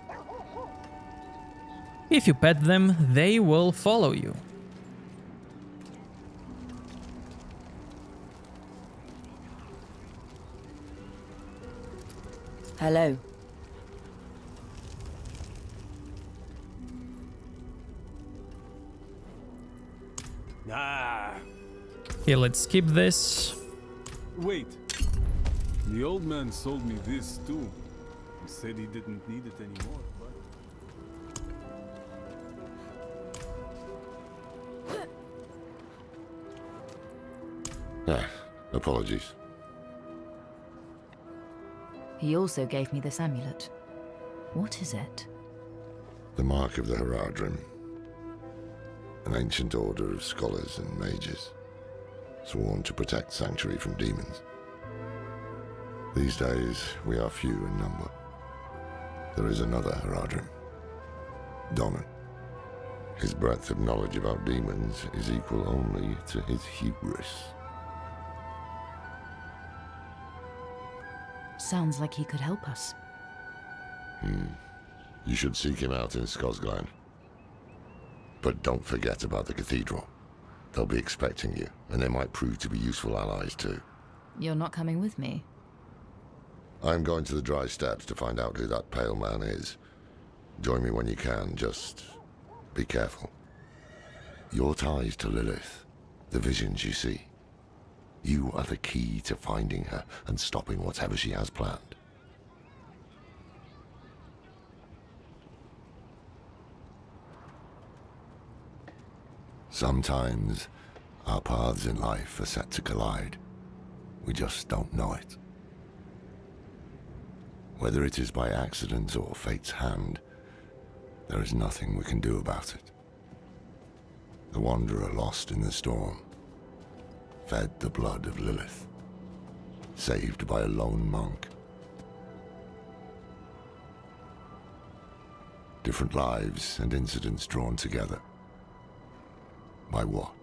If you pet them, they will follow you. Hello. Ah. Okay, let's skip this. Wait. The old man sold me this too. He said he didn't need it anymore, but... Ah, apologies. He also gave me this amulet. What is it? The mark of the Horadrim. An ancient order of scholars and mages, sworn to protect Sanctuary from demons. These days, we are few in number. There is another Horadrim, Donan. His breadth of knowledge about demons is equal only to his hubris. Sounds like he could help us. Hmm. You should seek him out in Scosglen. But don't forget about the cathedral. They'll be expecting you, and they might prove to be useful allies too. You're not coming with me? I'm going to the Dry Steppes to find out who that pale man is. Join me when you can, just be careful. Your ties to Lilith, the visions you see, you are the key to finding her and stopping whatever she has planned. Sometimes our paths in life are set to collide. We just don't know it. Whether it is by accident or fate's hand, there is nothing we can do about it. The Wanderer lost in the storm, fed the blood of Lilith, saved by a lone monk. Different lives and incidents drawn together. By what?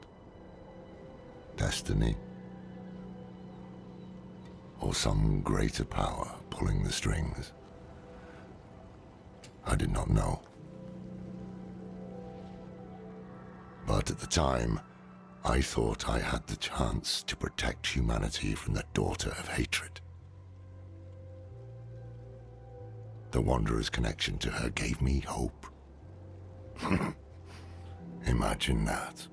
Destiny? Or some greater power pulling the strings? I did not know. But at the time, I thought I had the chance to protect humanity from the daughter of hatred. The Wanderer's connection to her gave me hope. Imagine that.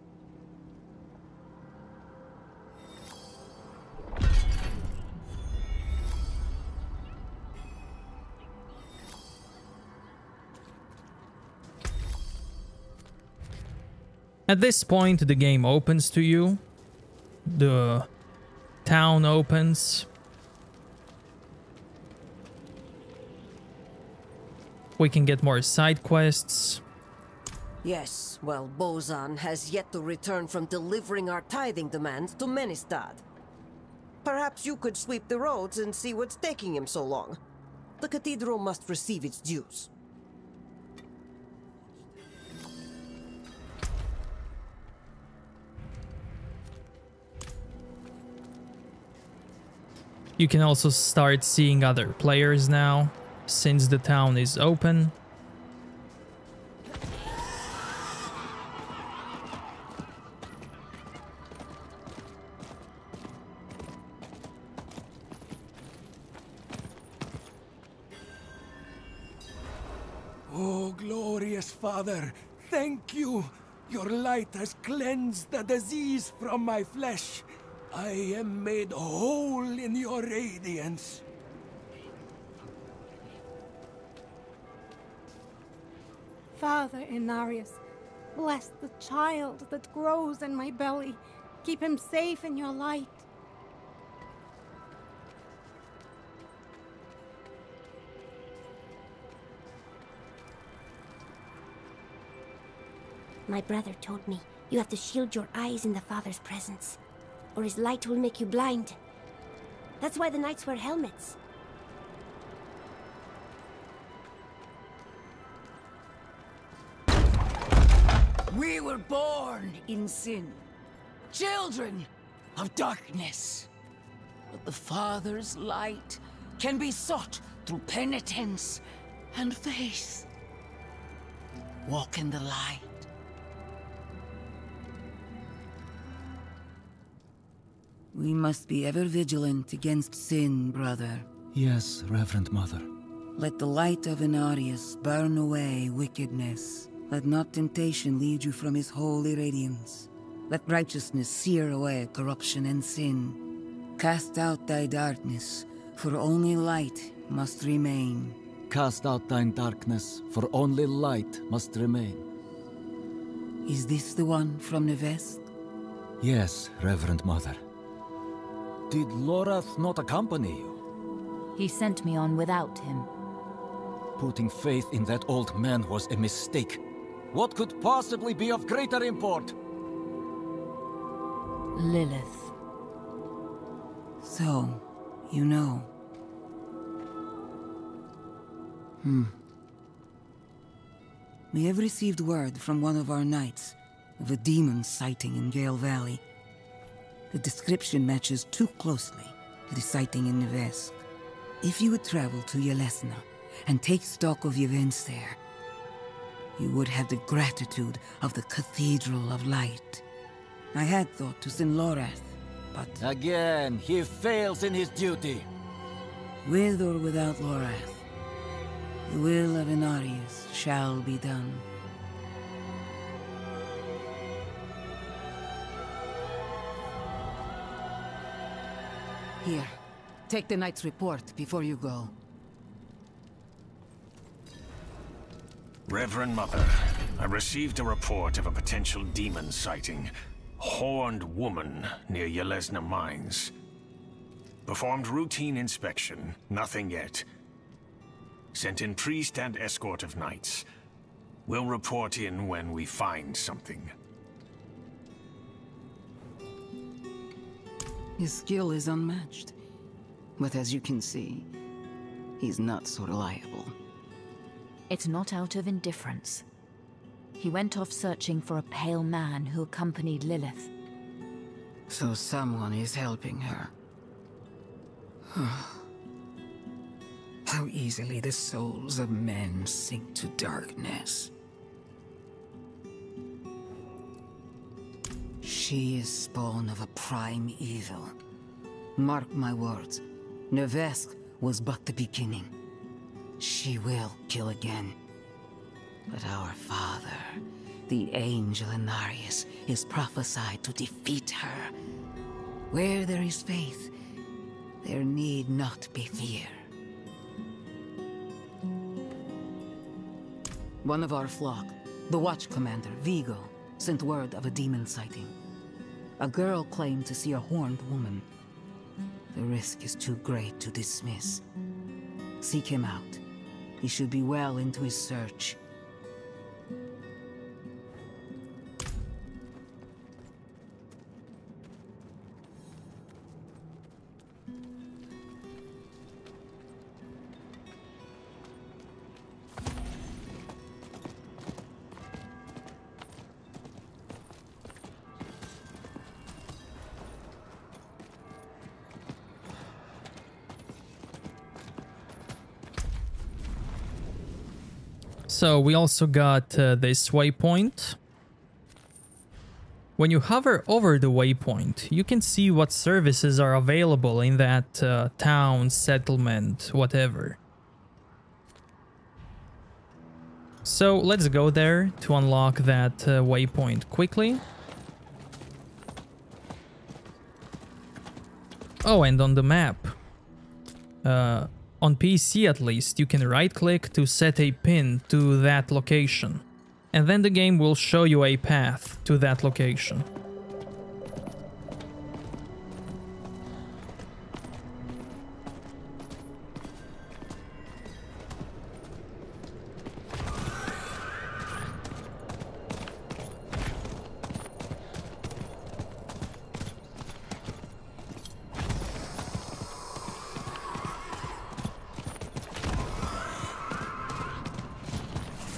At this point, the game opens to you. The town opens. We can get more side quests. Yes, well, Bozan has yet to return from delivering our tithing demands to Menestad. Perhaps you could sweep the roads and see what's taking him so long. The cathedral must receive its dues. You can also start seeing other players now, since the town is open. Oh, glorious Father, thank you. Your light has cleansed the disease from my flesh. I am made whole in your radiance. Father Inarius, bless the child that grows in my belly. Keep him safe in your light. My brother told me you have to shield your eyes in the Father's presence, or his light will make you blind. That's why the knights wear helmets. We were born in sin, children of darkness. But the Father's light can be sought through penitence and faith. Walk in the light. We must be ever vigilant against sin, brother. Yes, Reverend Mother. Let the light of Inarius burn away wickedness. Let not temptation lead you from his holy radiance. Let righteousness sear away corruption and sin. Cast out thy darkness, for only light must remain. Cast out thine darkness, for only light must remain. Is this the one from Nevesk? Yes, Reverend Mother. Did Lorath not accompany you? He sent me on without him. Putting faith in that old man was a mistake. What could possibly be of greater import? Lilith. So, you know. Hmm. We have received word from one of our knights of a demon sighting in Gale Valley. The description matches too closely to the sighting in Nevesk. If you would travel to Yelesna and take stock of events there, you would have the gratitude of the Cathedral of Light. I had thought to send Lorath, but... Again, he fails in his duty. With or without Lorath, the will of Inarius shall be done. Here, take the knight's report before you go. Reverend Mother, I received a report of a potential demon sighting. Horned woman near Yelesna Mines. Performed routine inspection, nothing yet. Sent in priest and escort of knights. We'll report in when we find something. His skill is unmatched. But as you can see, he's not so reliable. It's not out of indifference. He went off searching for a pale man who accompanied Lilith. So someone is helping her. How easily the souls of men sink to darkness. She is spawn of a prime evil. Mark my words, Nevesk was but the beginning. She will kill again. But our father, the angel Inarius, is prophesied to defeat her. Where there is faith, there need not be fear. One of our flock, the watch commander, Vigo, sent word of a demon sighting. A girl claimed to see a horned woman. The risk is too great to dismiss. Seek him out. He should be well into his search. So we also got uh, this waypoint. When you hover over the waypoint, you can see what services are available in that uh, town, settlement, whatever. So let's go there to unlock that uh, waypoint quickly. Oh, and on the map, uh, on PC at least, you can right click to set a pin to that location. And then the game will show you a path to that location.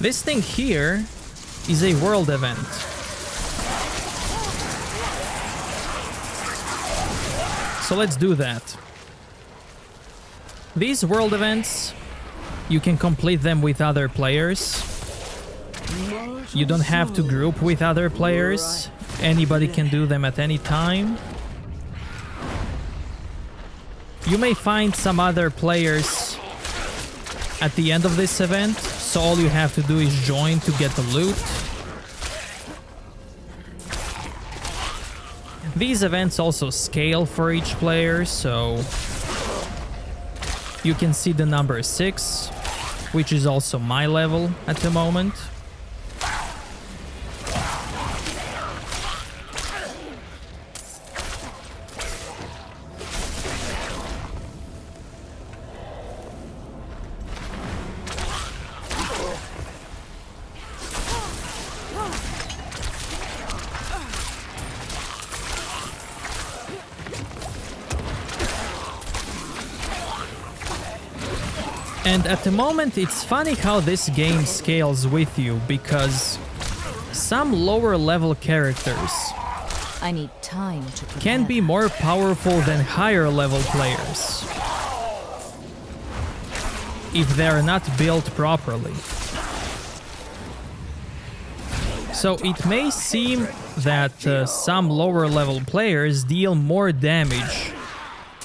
This thing here is a world event. So let's do that. These world events, you can complete them with other players. You don't have to group with other players. Anybody can do them at any time. You may find some other players at the end of this event, so all you have to do is join to get the loot. These events also scale for each player, so you can see the number 6, which is also my level at the moment. At the moment, it's funny how this game scales with you, because some lower level characters I need time to prepare. can be more powerful than higher level players. If they're not built properly. So it may seem that uh, some lower level players deal more damage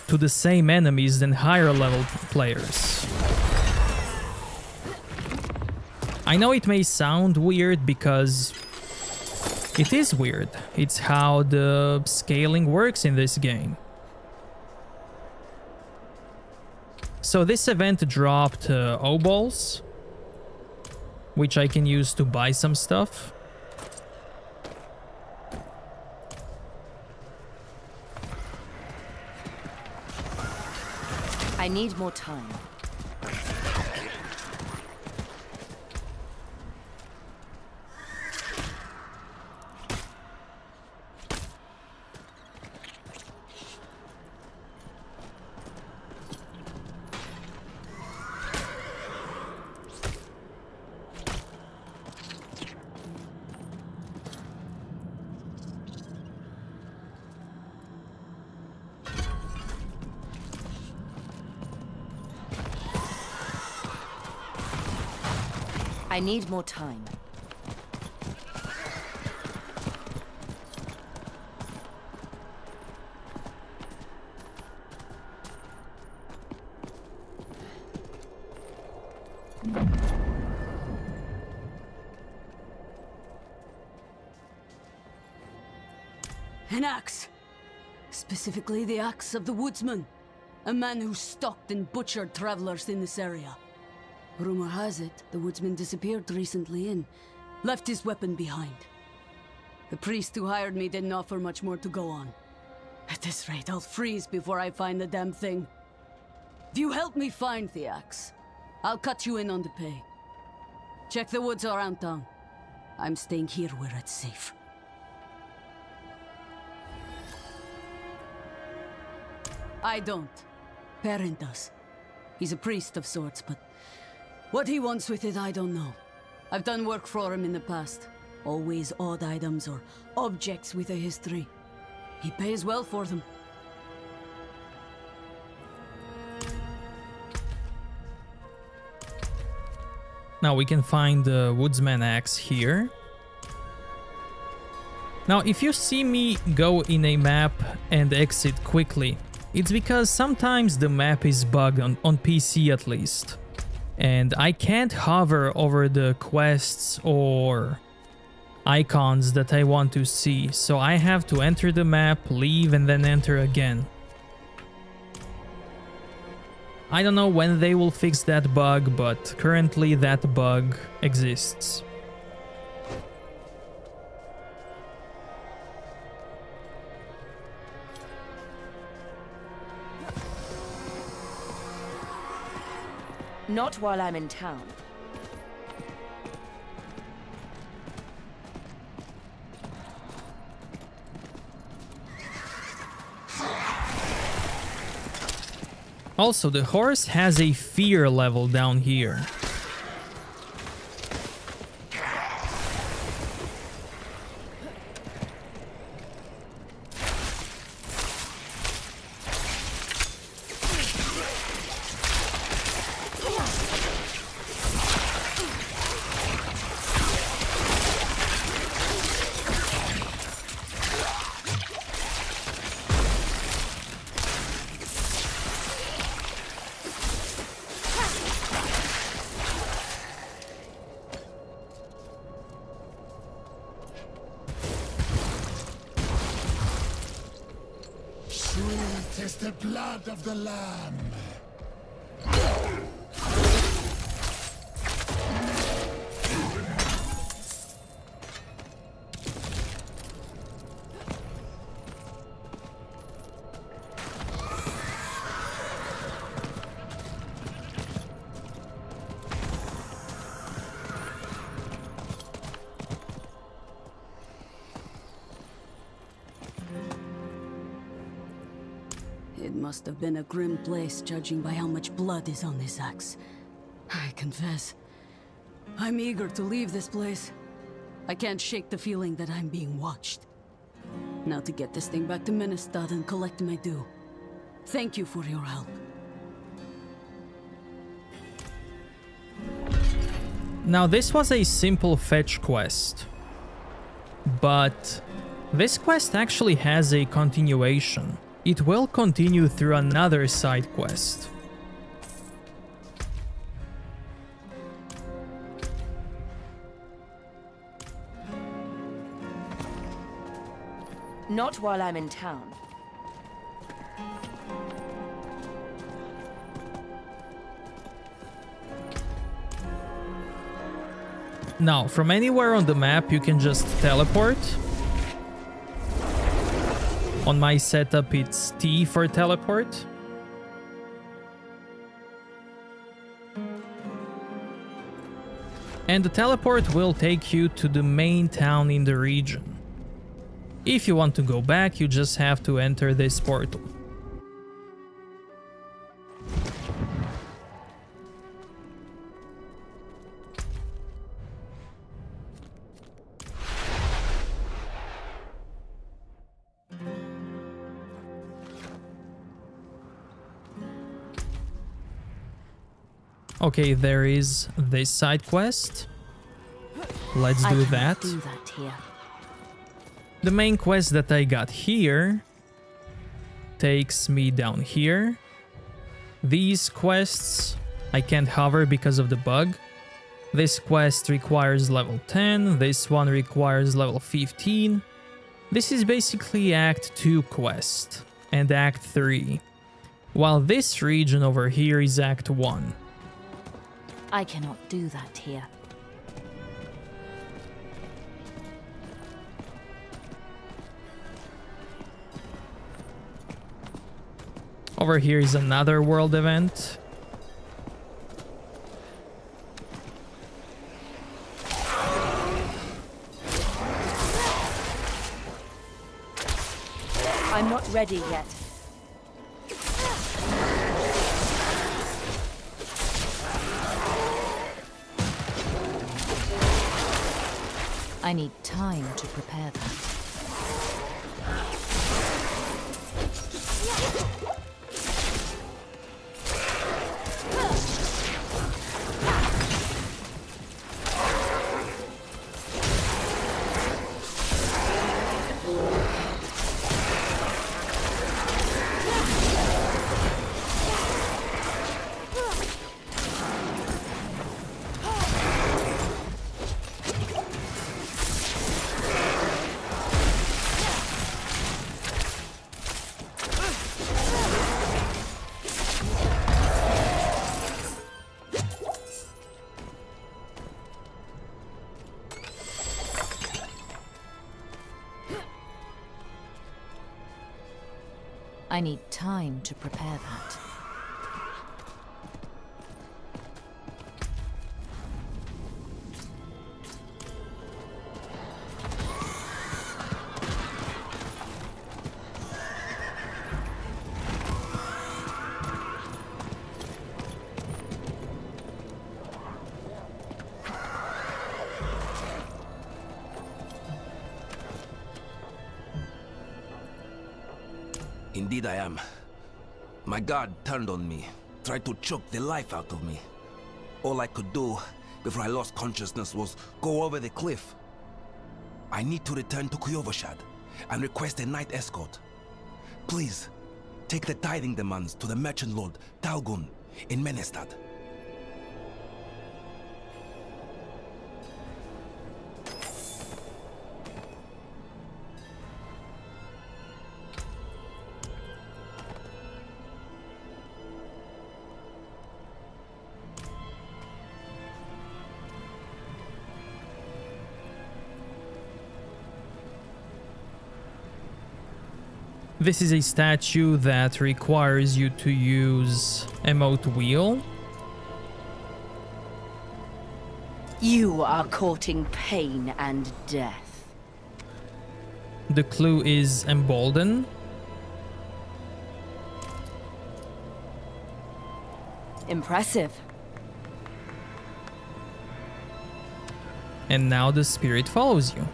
to the same enemies than higher level players. I know it may sound weird because it is weird. It's how the scaling works in this game. So this event dropped uh, Obols, which I can use to buy some stuff. I need more time. I need more time. An axe. Specifically the axe of the woodsman. A man who stalked and butchered travelers in this area. Rumor has it, the woodsman disappeared recently and left his weapon behind. The priest who hired me didn't offer much more to go on. At this rate, I'll freeze before I find the damn thing. If you help me find the axe, I'll cut you in on the pay. Check the woods around town. I'm staying here where it's safe. I don't. Perrin does. He's a priest of sorts, but what he wants with it, I don't know. I've done work for him in the past. Always odd items or objects with a history. He pays well for them. Now we can find the Woodsman Axe here. Now if you see me go in a map and exit quickly, it's because sometimes the map is bugged on, on PC at least. And I can't hover over the quests or icons that I want to see, so I have to enter the map, leave and then enter again. I don't know when they will fix that bug, but currently that bug exists. Not while I'm in town. Also, the horse has a fear level down here. Must have been a grim place, judging by how much blood is on this axe. I confess, I'm eager to leave this place. I can't shake the feeling that I'm being watched. Now to get this thing back to Menestad and collect my due. Thank you for your help. Now this was a simple fetch quest, but this quest actually has a continuation. It will continue through another side quest. Not while I'm in town. Now, from anywhere on the map, you can just teleport. On my setup, it's T for teleport. And the teleport will take you to the main town in the region. If you want to go back, you just have to enter this portal. Okay, there is this side quest. Let's do that. do that. The main quest that I got here takes me down here. These quests, I can't hover because of the bug. This quest requires level 10, this one requires level 15. This is basically Act 2 quest and Act 3, while this region over here is Act 1. I cannot do that here. Over here is another world event. I'm not ready yet. I need time to prepare that. To prepare that. Indeed I am. My guard turned on me, tried to choke the life out of me. All I could do before I lost consciousness was go over the cliff. I need to return to Kyovashad and request a knight escort. Please, take the tithing demands to the merchant lord Talgun in Menestad. This is a statue that requires you to use emote wheel. You are courting pain and death. The clue is embolden. Impressive. And now the spirit follows you.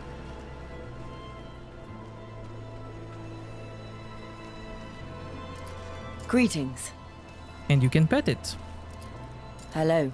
Greetings. And you can pet it. Hello.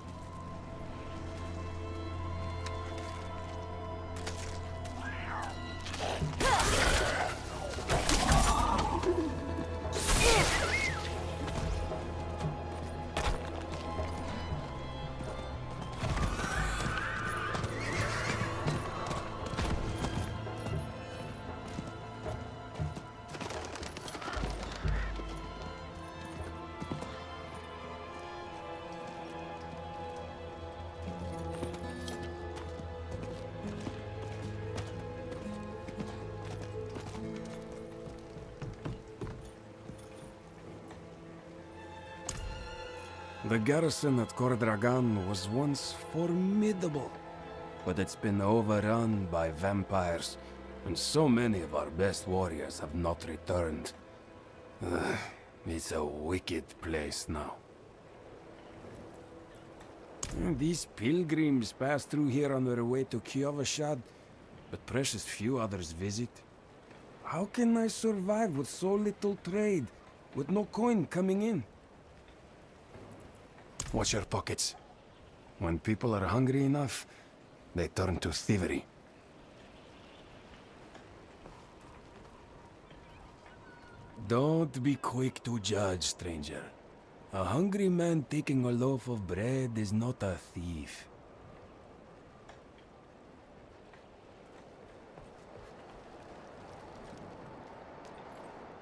The garrison at Kor Dragan was once formidable, but it's been overrun by vampires, and so many of our best warriors have not returned. It's a wicked place now. These pilgrims pass through here on their way to Kyovashad, but precious few others visit. How can I survive with so little trade, with no coin coming in? Watch your pockets. When people are hungry enough, they turn to thievery. Don't be quick to judge, stranger. A hungry man taking a loaf of bread is not a thief.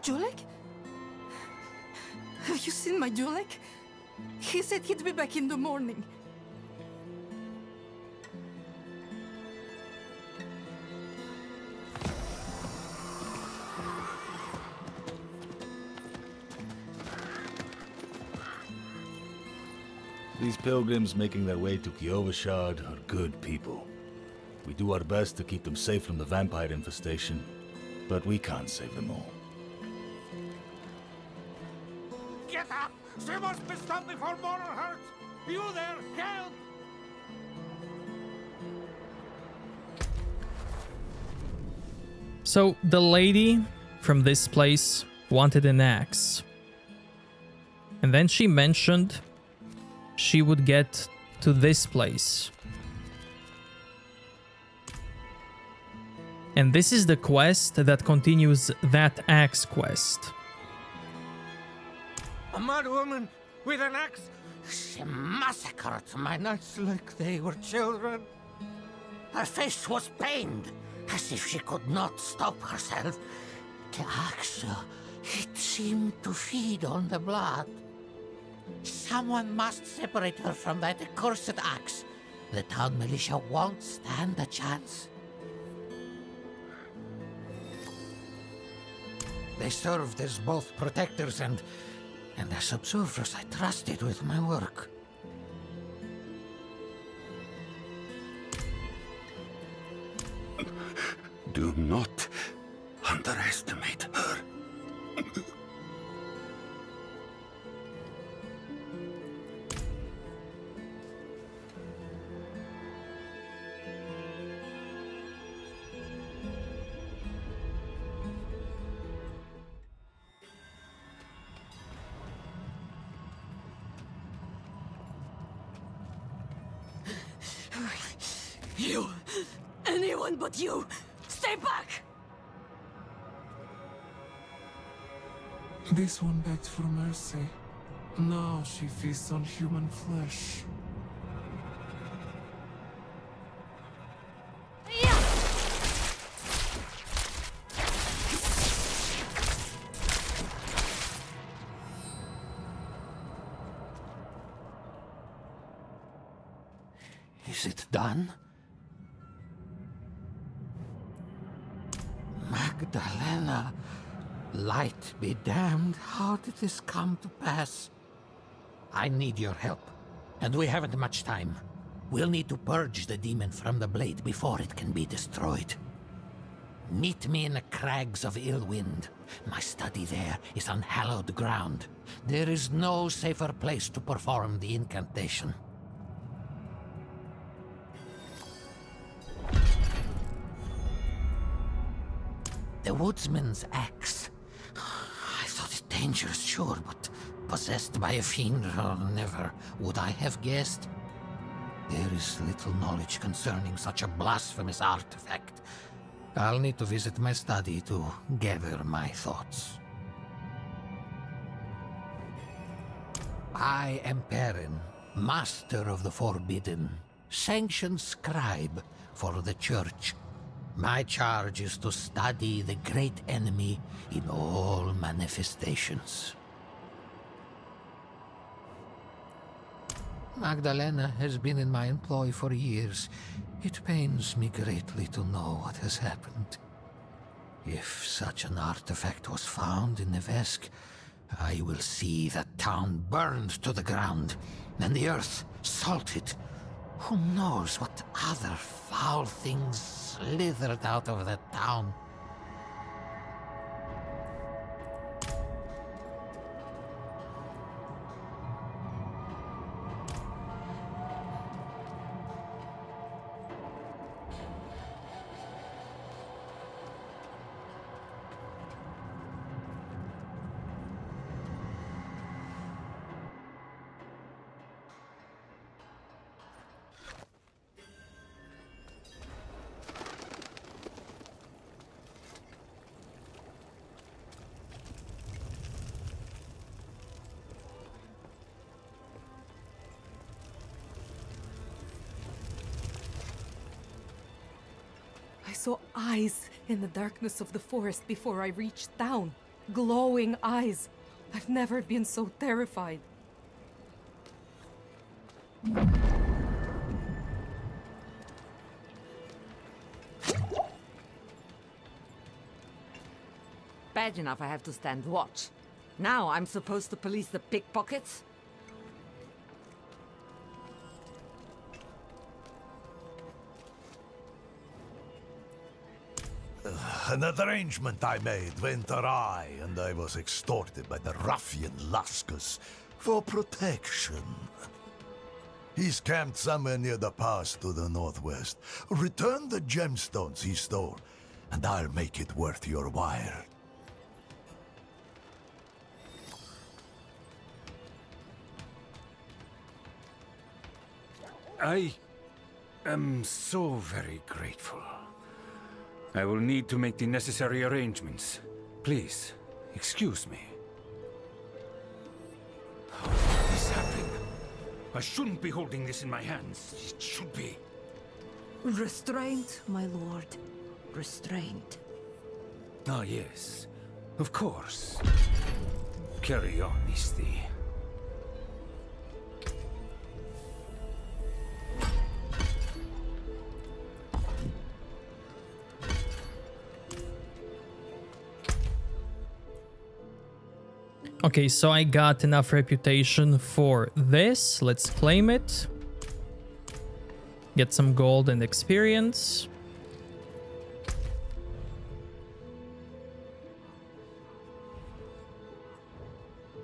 Julek? Have you seen my Julek? He said he'd be back in the morning. These pilgrims making their way to Kyovashad are good people. We do our best to keep them safe from the vampire infestation, but we can't save them all. She must be stopped before more are hurt! You there, help! So the lady from this place wanted an axe. And then she mentioned she would get to this place. And this is the quest that continues that axe quest. A mad woman with an axe. She massacred my knights like they were children. Her face was pained, as if she could not stop herself. The axe, uh, it seemed to feed on the blood. Someone must separate her from that accursed axe. The town militia won't stand a chance. They served as both protectors and and as observers I trusted with my work. Do not underestimate her. You! Stay back! This one begged for mercy. Now she feasts on human flesh. Damned, how did this come to pass? I need your help, and we haven't much time. We'll need to purge the demon from the blade before it can be destroyed. Meet me in the crags of Illwind. My study there is on hallowed ground. There is no safer place to perform the incantation. The woodsman's axe. Dangerous, sure, but possessed by a fiend, oh, never would I have guessed. There is little knowledge concerning such a blasphemous artifact. I'll need to visit my study to gather my thoughts. I am Perrin, master of the Forbidden, sanctioned scribe for the Church. My charge is to study the great enemy in all manifestations. Magdalena has been in my employ for years. It pains me greatly to know what has happened. If such an artifact was found in Nevesk, I will see that town burned to the ground, and the earth salted. Who knows what other foul things slithered out of the town? Darkness of the forest before I reached town. Glowing eyes. I've never been so terrified. Bad enough I have to stand watch. Now I'm supposed to police the pickpockets? An arrangement I made went awry, and I was extorted by the ruffian Laskus for protection. He's camped somewhere near the pass to the northwest. Return the gemstones he stole, and I'll make it worth your while. I am so very grateful. I will need to make the necessary arrangements. Please, excuse me. How did this happen? I shouldn't be holding this in my hands. It should be. Restraint, my lord. Restraint. Ah, yes. Of course. Carry on, Isti. Okay, so I got enough reputation for this. Let's claim it. Get some gold and experience.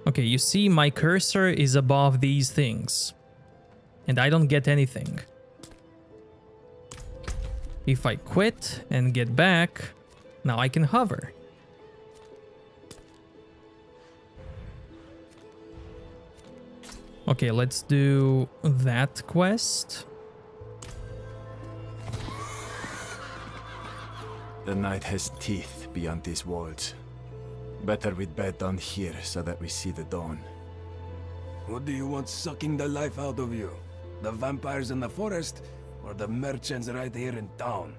Okay, you see my cursor is above these things. And I don't get anything. If I quit and get back, now I can hover. Okay, let's do that quest. The night has teeth beyond these walls. Better we'd bed down here so that we see the dawn. What do you want sucking the life out of you? The vampires in the forest, or the merchants right here in town?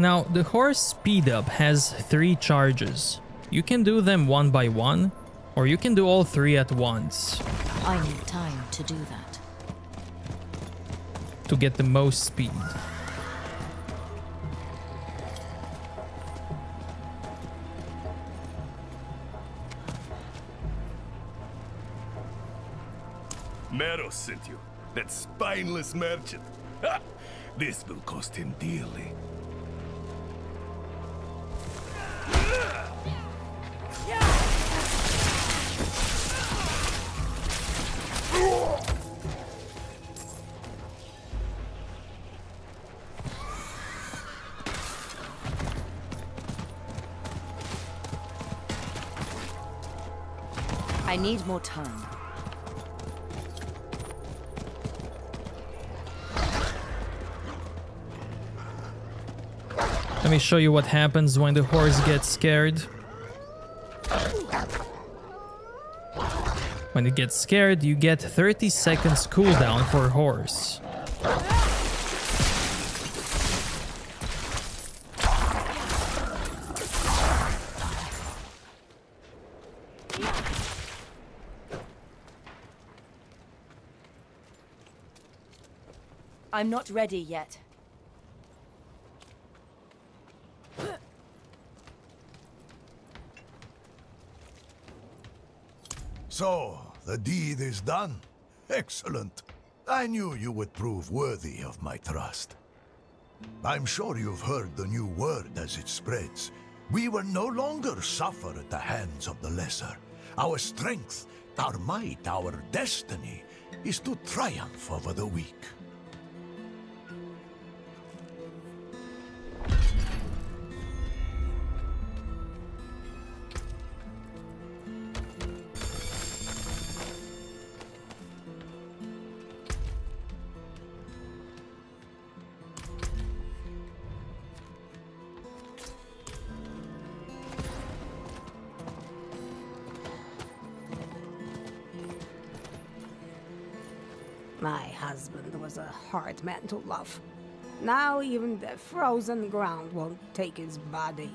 Now, the horse speed up has three charges. You can do them one by one, Or you can do all three at once I need time to do that. to get the most speed. Meros sent you. That spineless merchant. Ha! This will cost him dearly. Need more time. Let me show you what happens when the horse gets scared. When it gets scared, you get 30 seconds cooldown for horse. I'm not ready yet. So, the deed is done. Excellent. I knew you would prove worthy of my trust. I'm sure you've heard the new word as it spreads. We will no longer suffer at the hands of the lesser. Our strength, our might, our destiny is to triumph over the weak. To love. Now even the frozen ground won't take his body.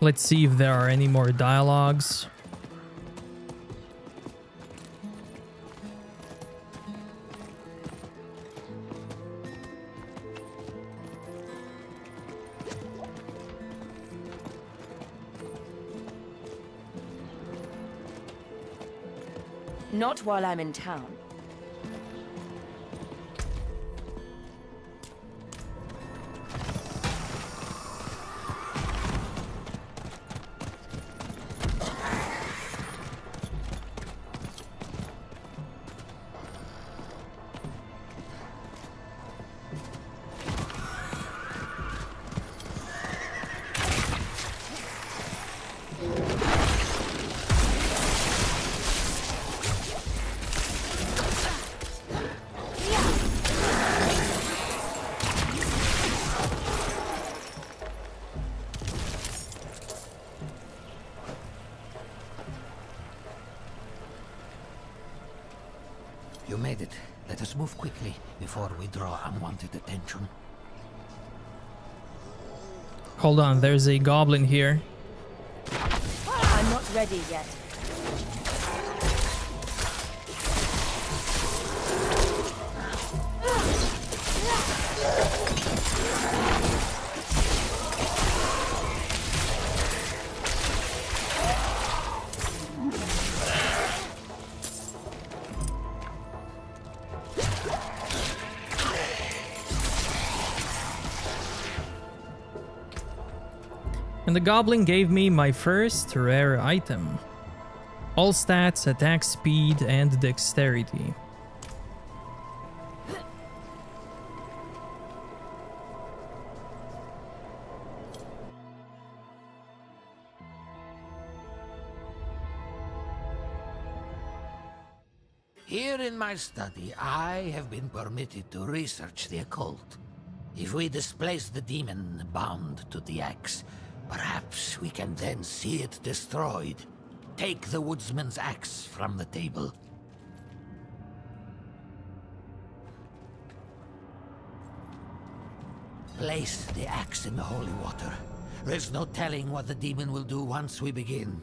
Let's see if there are any more dialogues. Not while I'm in town. Hold on, there's a goblin here. I'm not ready yet. Goblin gave me my first rare item. All stats, attack speed, and dexterity. Here in my study, I have been permitted to research the occult. If we displace the demon bound to the axe, Perhaps we can then see it destroyed. Take the woodsman's axe from the table. Place the axe in the holy water. There's no telling what the demon will do once we begin.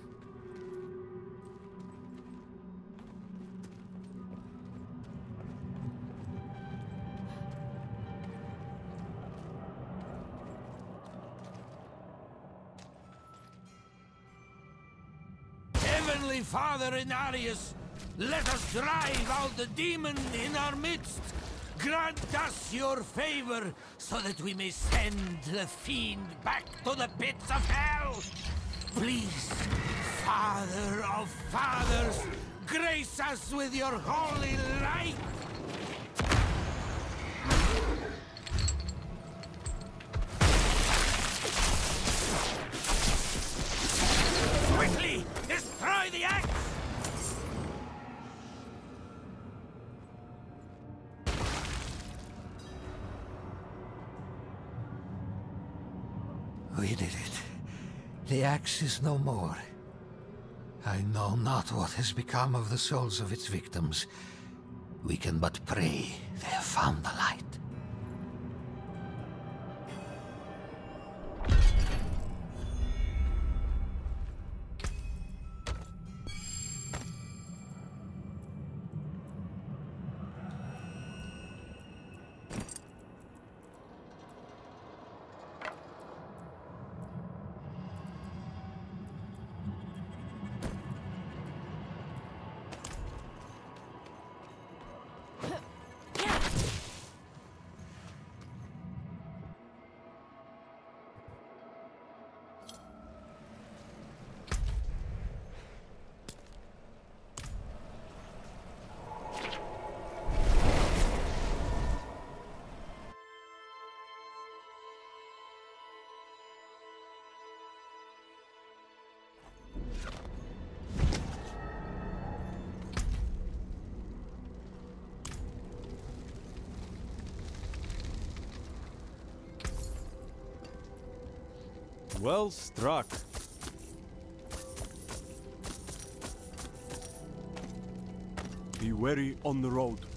Father Inarius, let us drive out the demon in our midst. Grant us your favor so that we may send the fiend back to the pits of hell. Please, Father of Fathers, grace us with your holy light. The axe is no more. I know not what has become of the souls of its victims. We can but pray they have found the light. Well struck. Be wary on the road.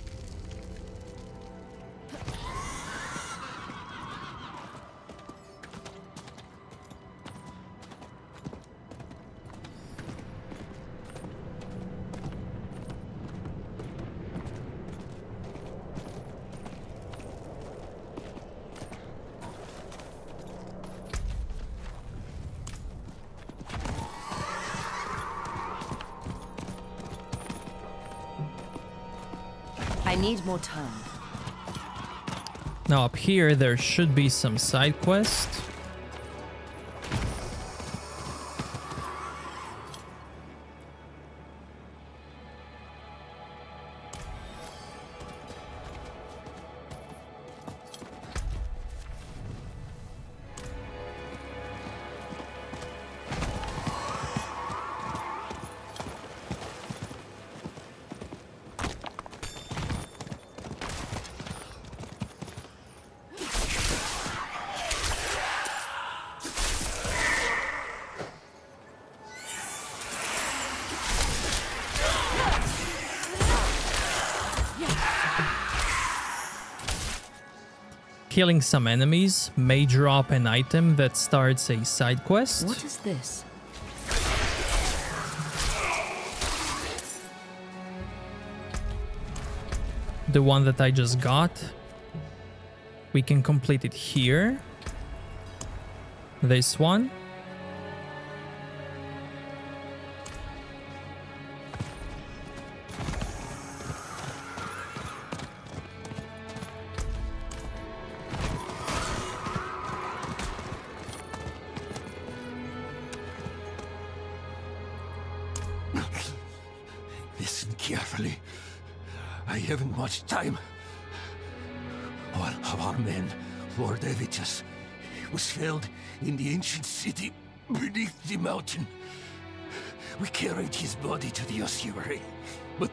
Need more time. Now up here there should be some side quest. Killing some enemies may drop an item that starts a side quest. What is this? The one that I just got. We can complete it here. This one. Much time. One of our men, Lord Evitus, was felled in the ancient city beneath the mountain. We carried his body to the ossuary, but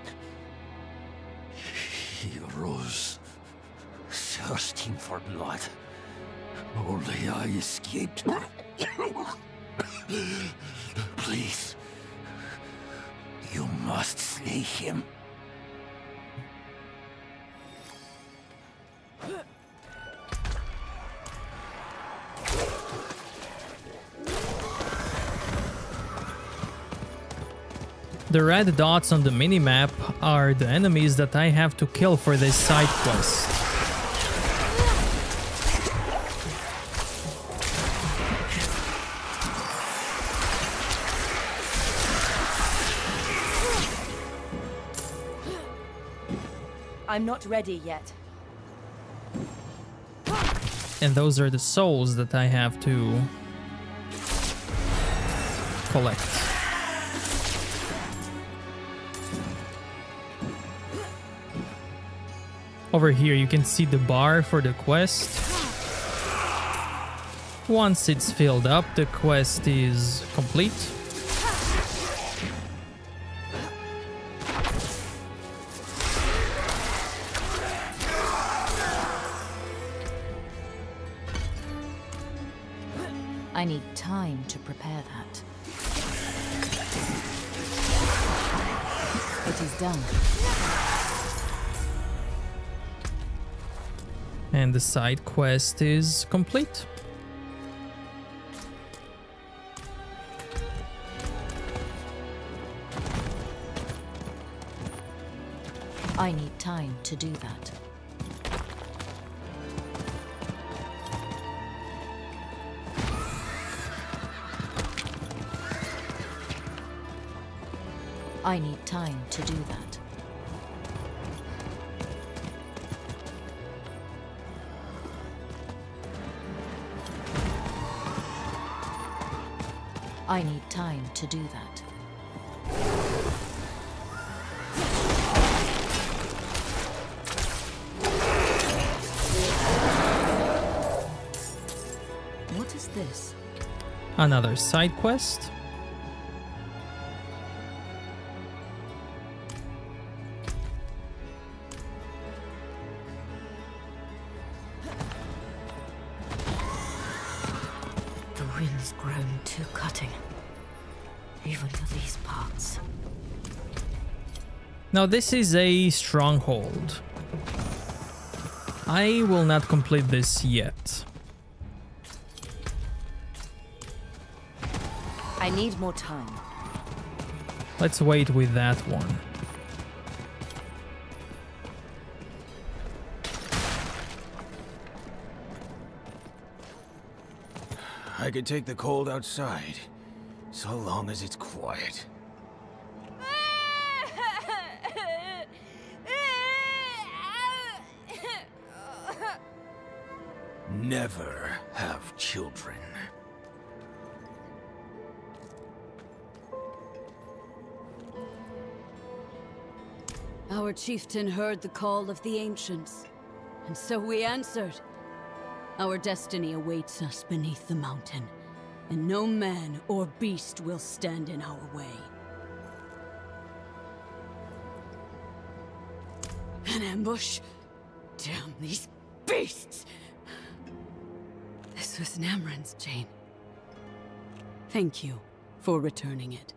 he arose, thirsting for blood. Only I escaped. Please, you must slay him. The red dots on the minimap are the enemies that I have to kill for this side quest. I'm not ready yet. And those are the souls that I have to collect. Over here you can see the bar for the quest. Once it's filled up, the quest is complete. I need time to prepare that. It is done. And the side quest is complete. I need time to do that. I need time to do that. I need time to do that. What is this? Another side quest. Now this is a stronghold. I will not complete this yet. I need more time. Let's wait with that one. I could take the cold outside, so long as it's quiet. Never have children. Our chieftain heard the call of the ancients, and so we answered. Our destiny awaits us beneath the mountain, and no man or beast will stand in our way. An ambush? Damn these beasts! This was Namran's chain. Thank you for returning it.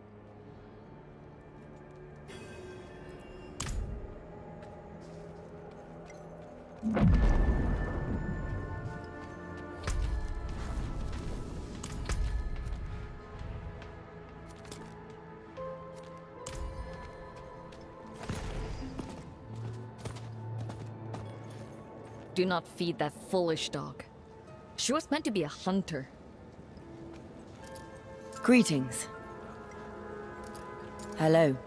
Do not feed that foolish dog. She was meant to be a hunter. Greetings. Hello.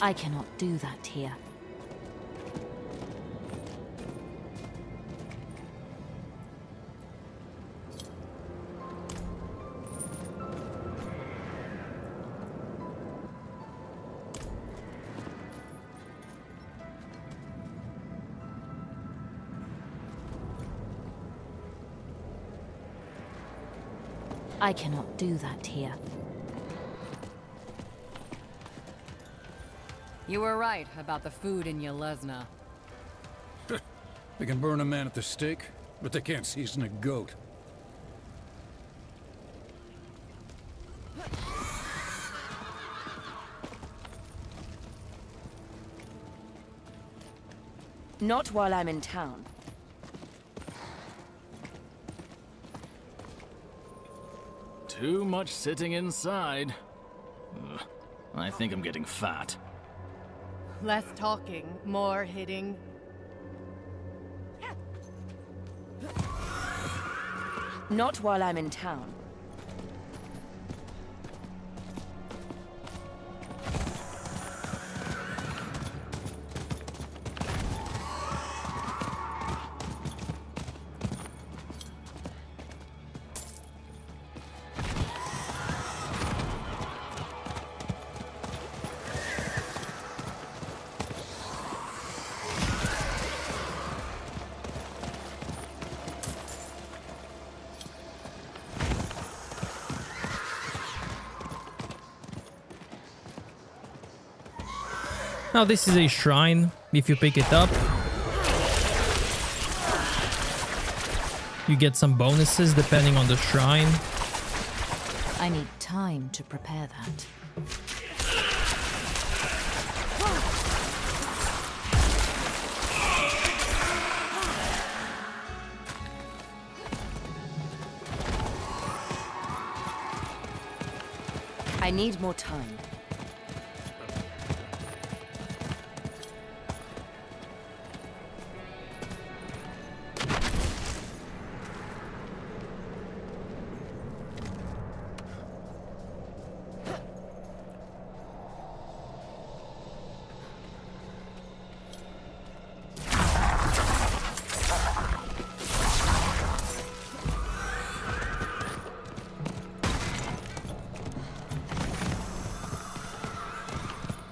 I cannot do that here. Cannot do that here. You were right about the food in Yelesna. They can burn a man at the stake, but they can't season a goat. Not while I'm in town. Too much sitting inside. Ugh, I think I'm getting fat. Less talking, more hitting. Not while I'm in town. Now this is a shrine. If you pick it up, you get some bonuses depending on the shrine. I need time to prepare that. I need more time.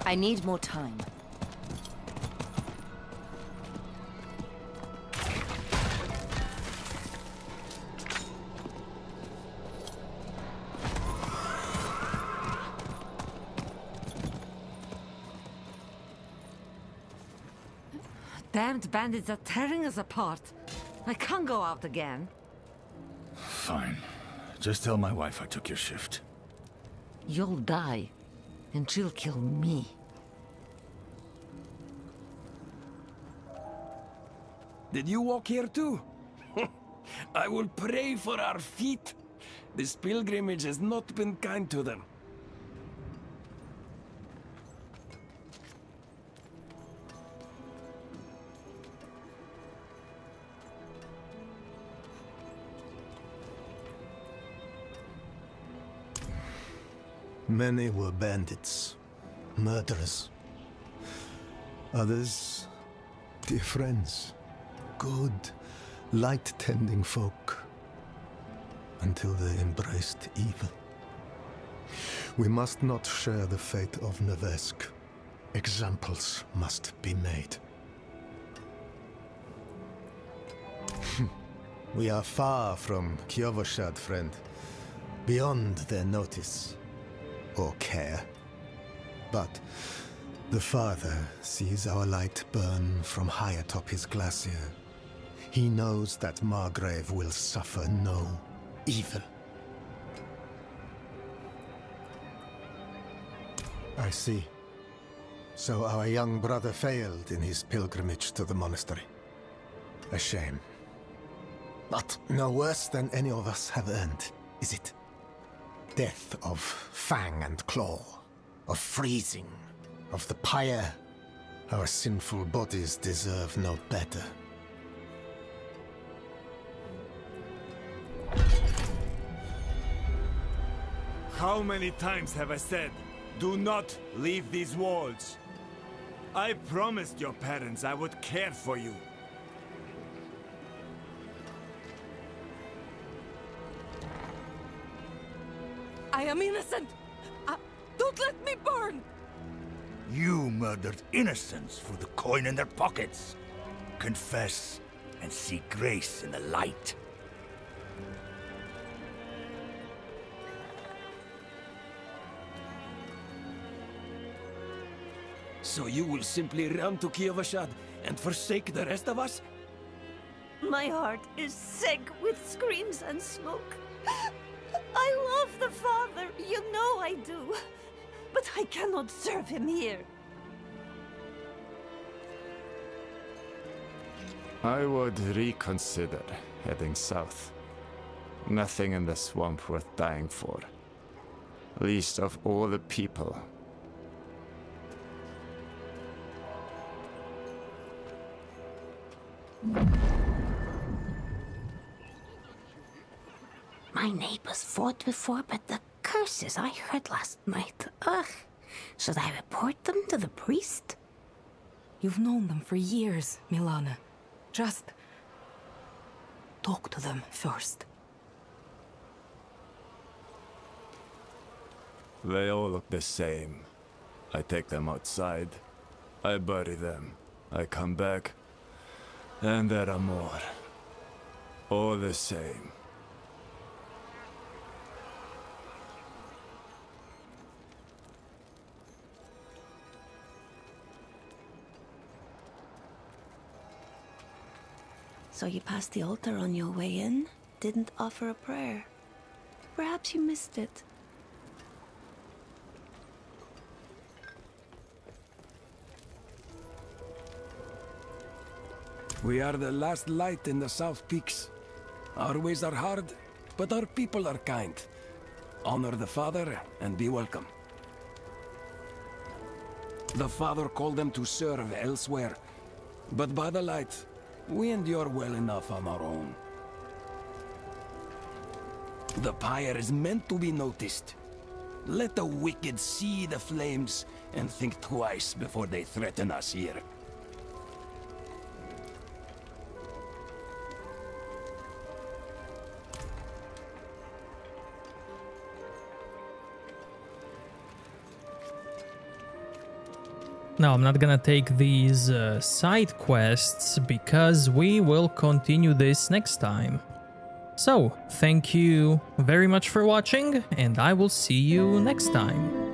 I need more time. Damned bandits are tearing us apart. I can't go out again. Fine. Just tell my wife I took your shift. You'll die, and she'll kill me. Did you walk here too? I will pray for our feet. This pilgrimage has not been kind to them. Many were bandits, murderers. Others, dear friends, good, light-tending folk, until they embraced evil. We must not share the fate of Nevesk. Examples must be made. we are far from Kyovashad, friend. Beyond their notice or care. But the Father sees our light burn from high atop his glacier. He knows that Margrave will suffer no evil. I see. So our young brother failed in his pilgrimage to the monastery. A shame. But no worse than any of us have earned, is it? Death of fang and claw, of freezing, of the pyre. Our sinful bodies deserve no better. How many times have I said, do not leave these walls? I promised your parents I would care for you. I am innocent! Uh, don't let me burn! You murdered innocents for the coin in their pockets. Confess and seek grace in the light. So you will simply run to Kyovashad and forsake the rest of us? My heart is sick with screams and smoke. I love the father, you know I do. But I cannot serve him here. I would reconsider heading south. Nothing in the swamp worth dying for. Least of all the people. My neighbors fought before, but the curses I heard last night. Ugh. Should I report them to the priest? You've known them for years, Milana. Just talk to them first. They all look the same. I take them outside. I bury them. I come back. And there are more. All the same. So you passed the altar on your way in? Didn't offer a prayer? Perhaps you missed it. We are the last light in the South Peaks. Our ways are hard, but our people are kind. Honor the Father and be welcome. The Father called them to serve elsewhere, but by the light, we endure well enough on our own. The pyre is meant to be noticed. Let the wicked see the flames and think twice before they threaten us here. No, I'm not gonna take these uh, side quests because we will continue this next time. So, thank you very much for watching, and I will see you next time.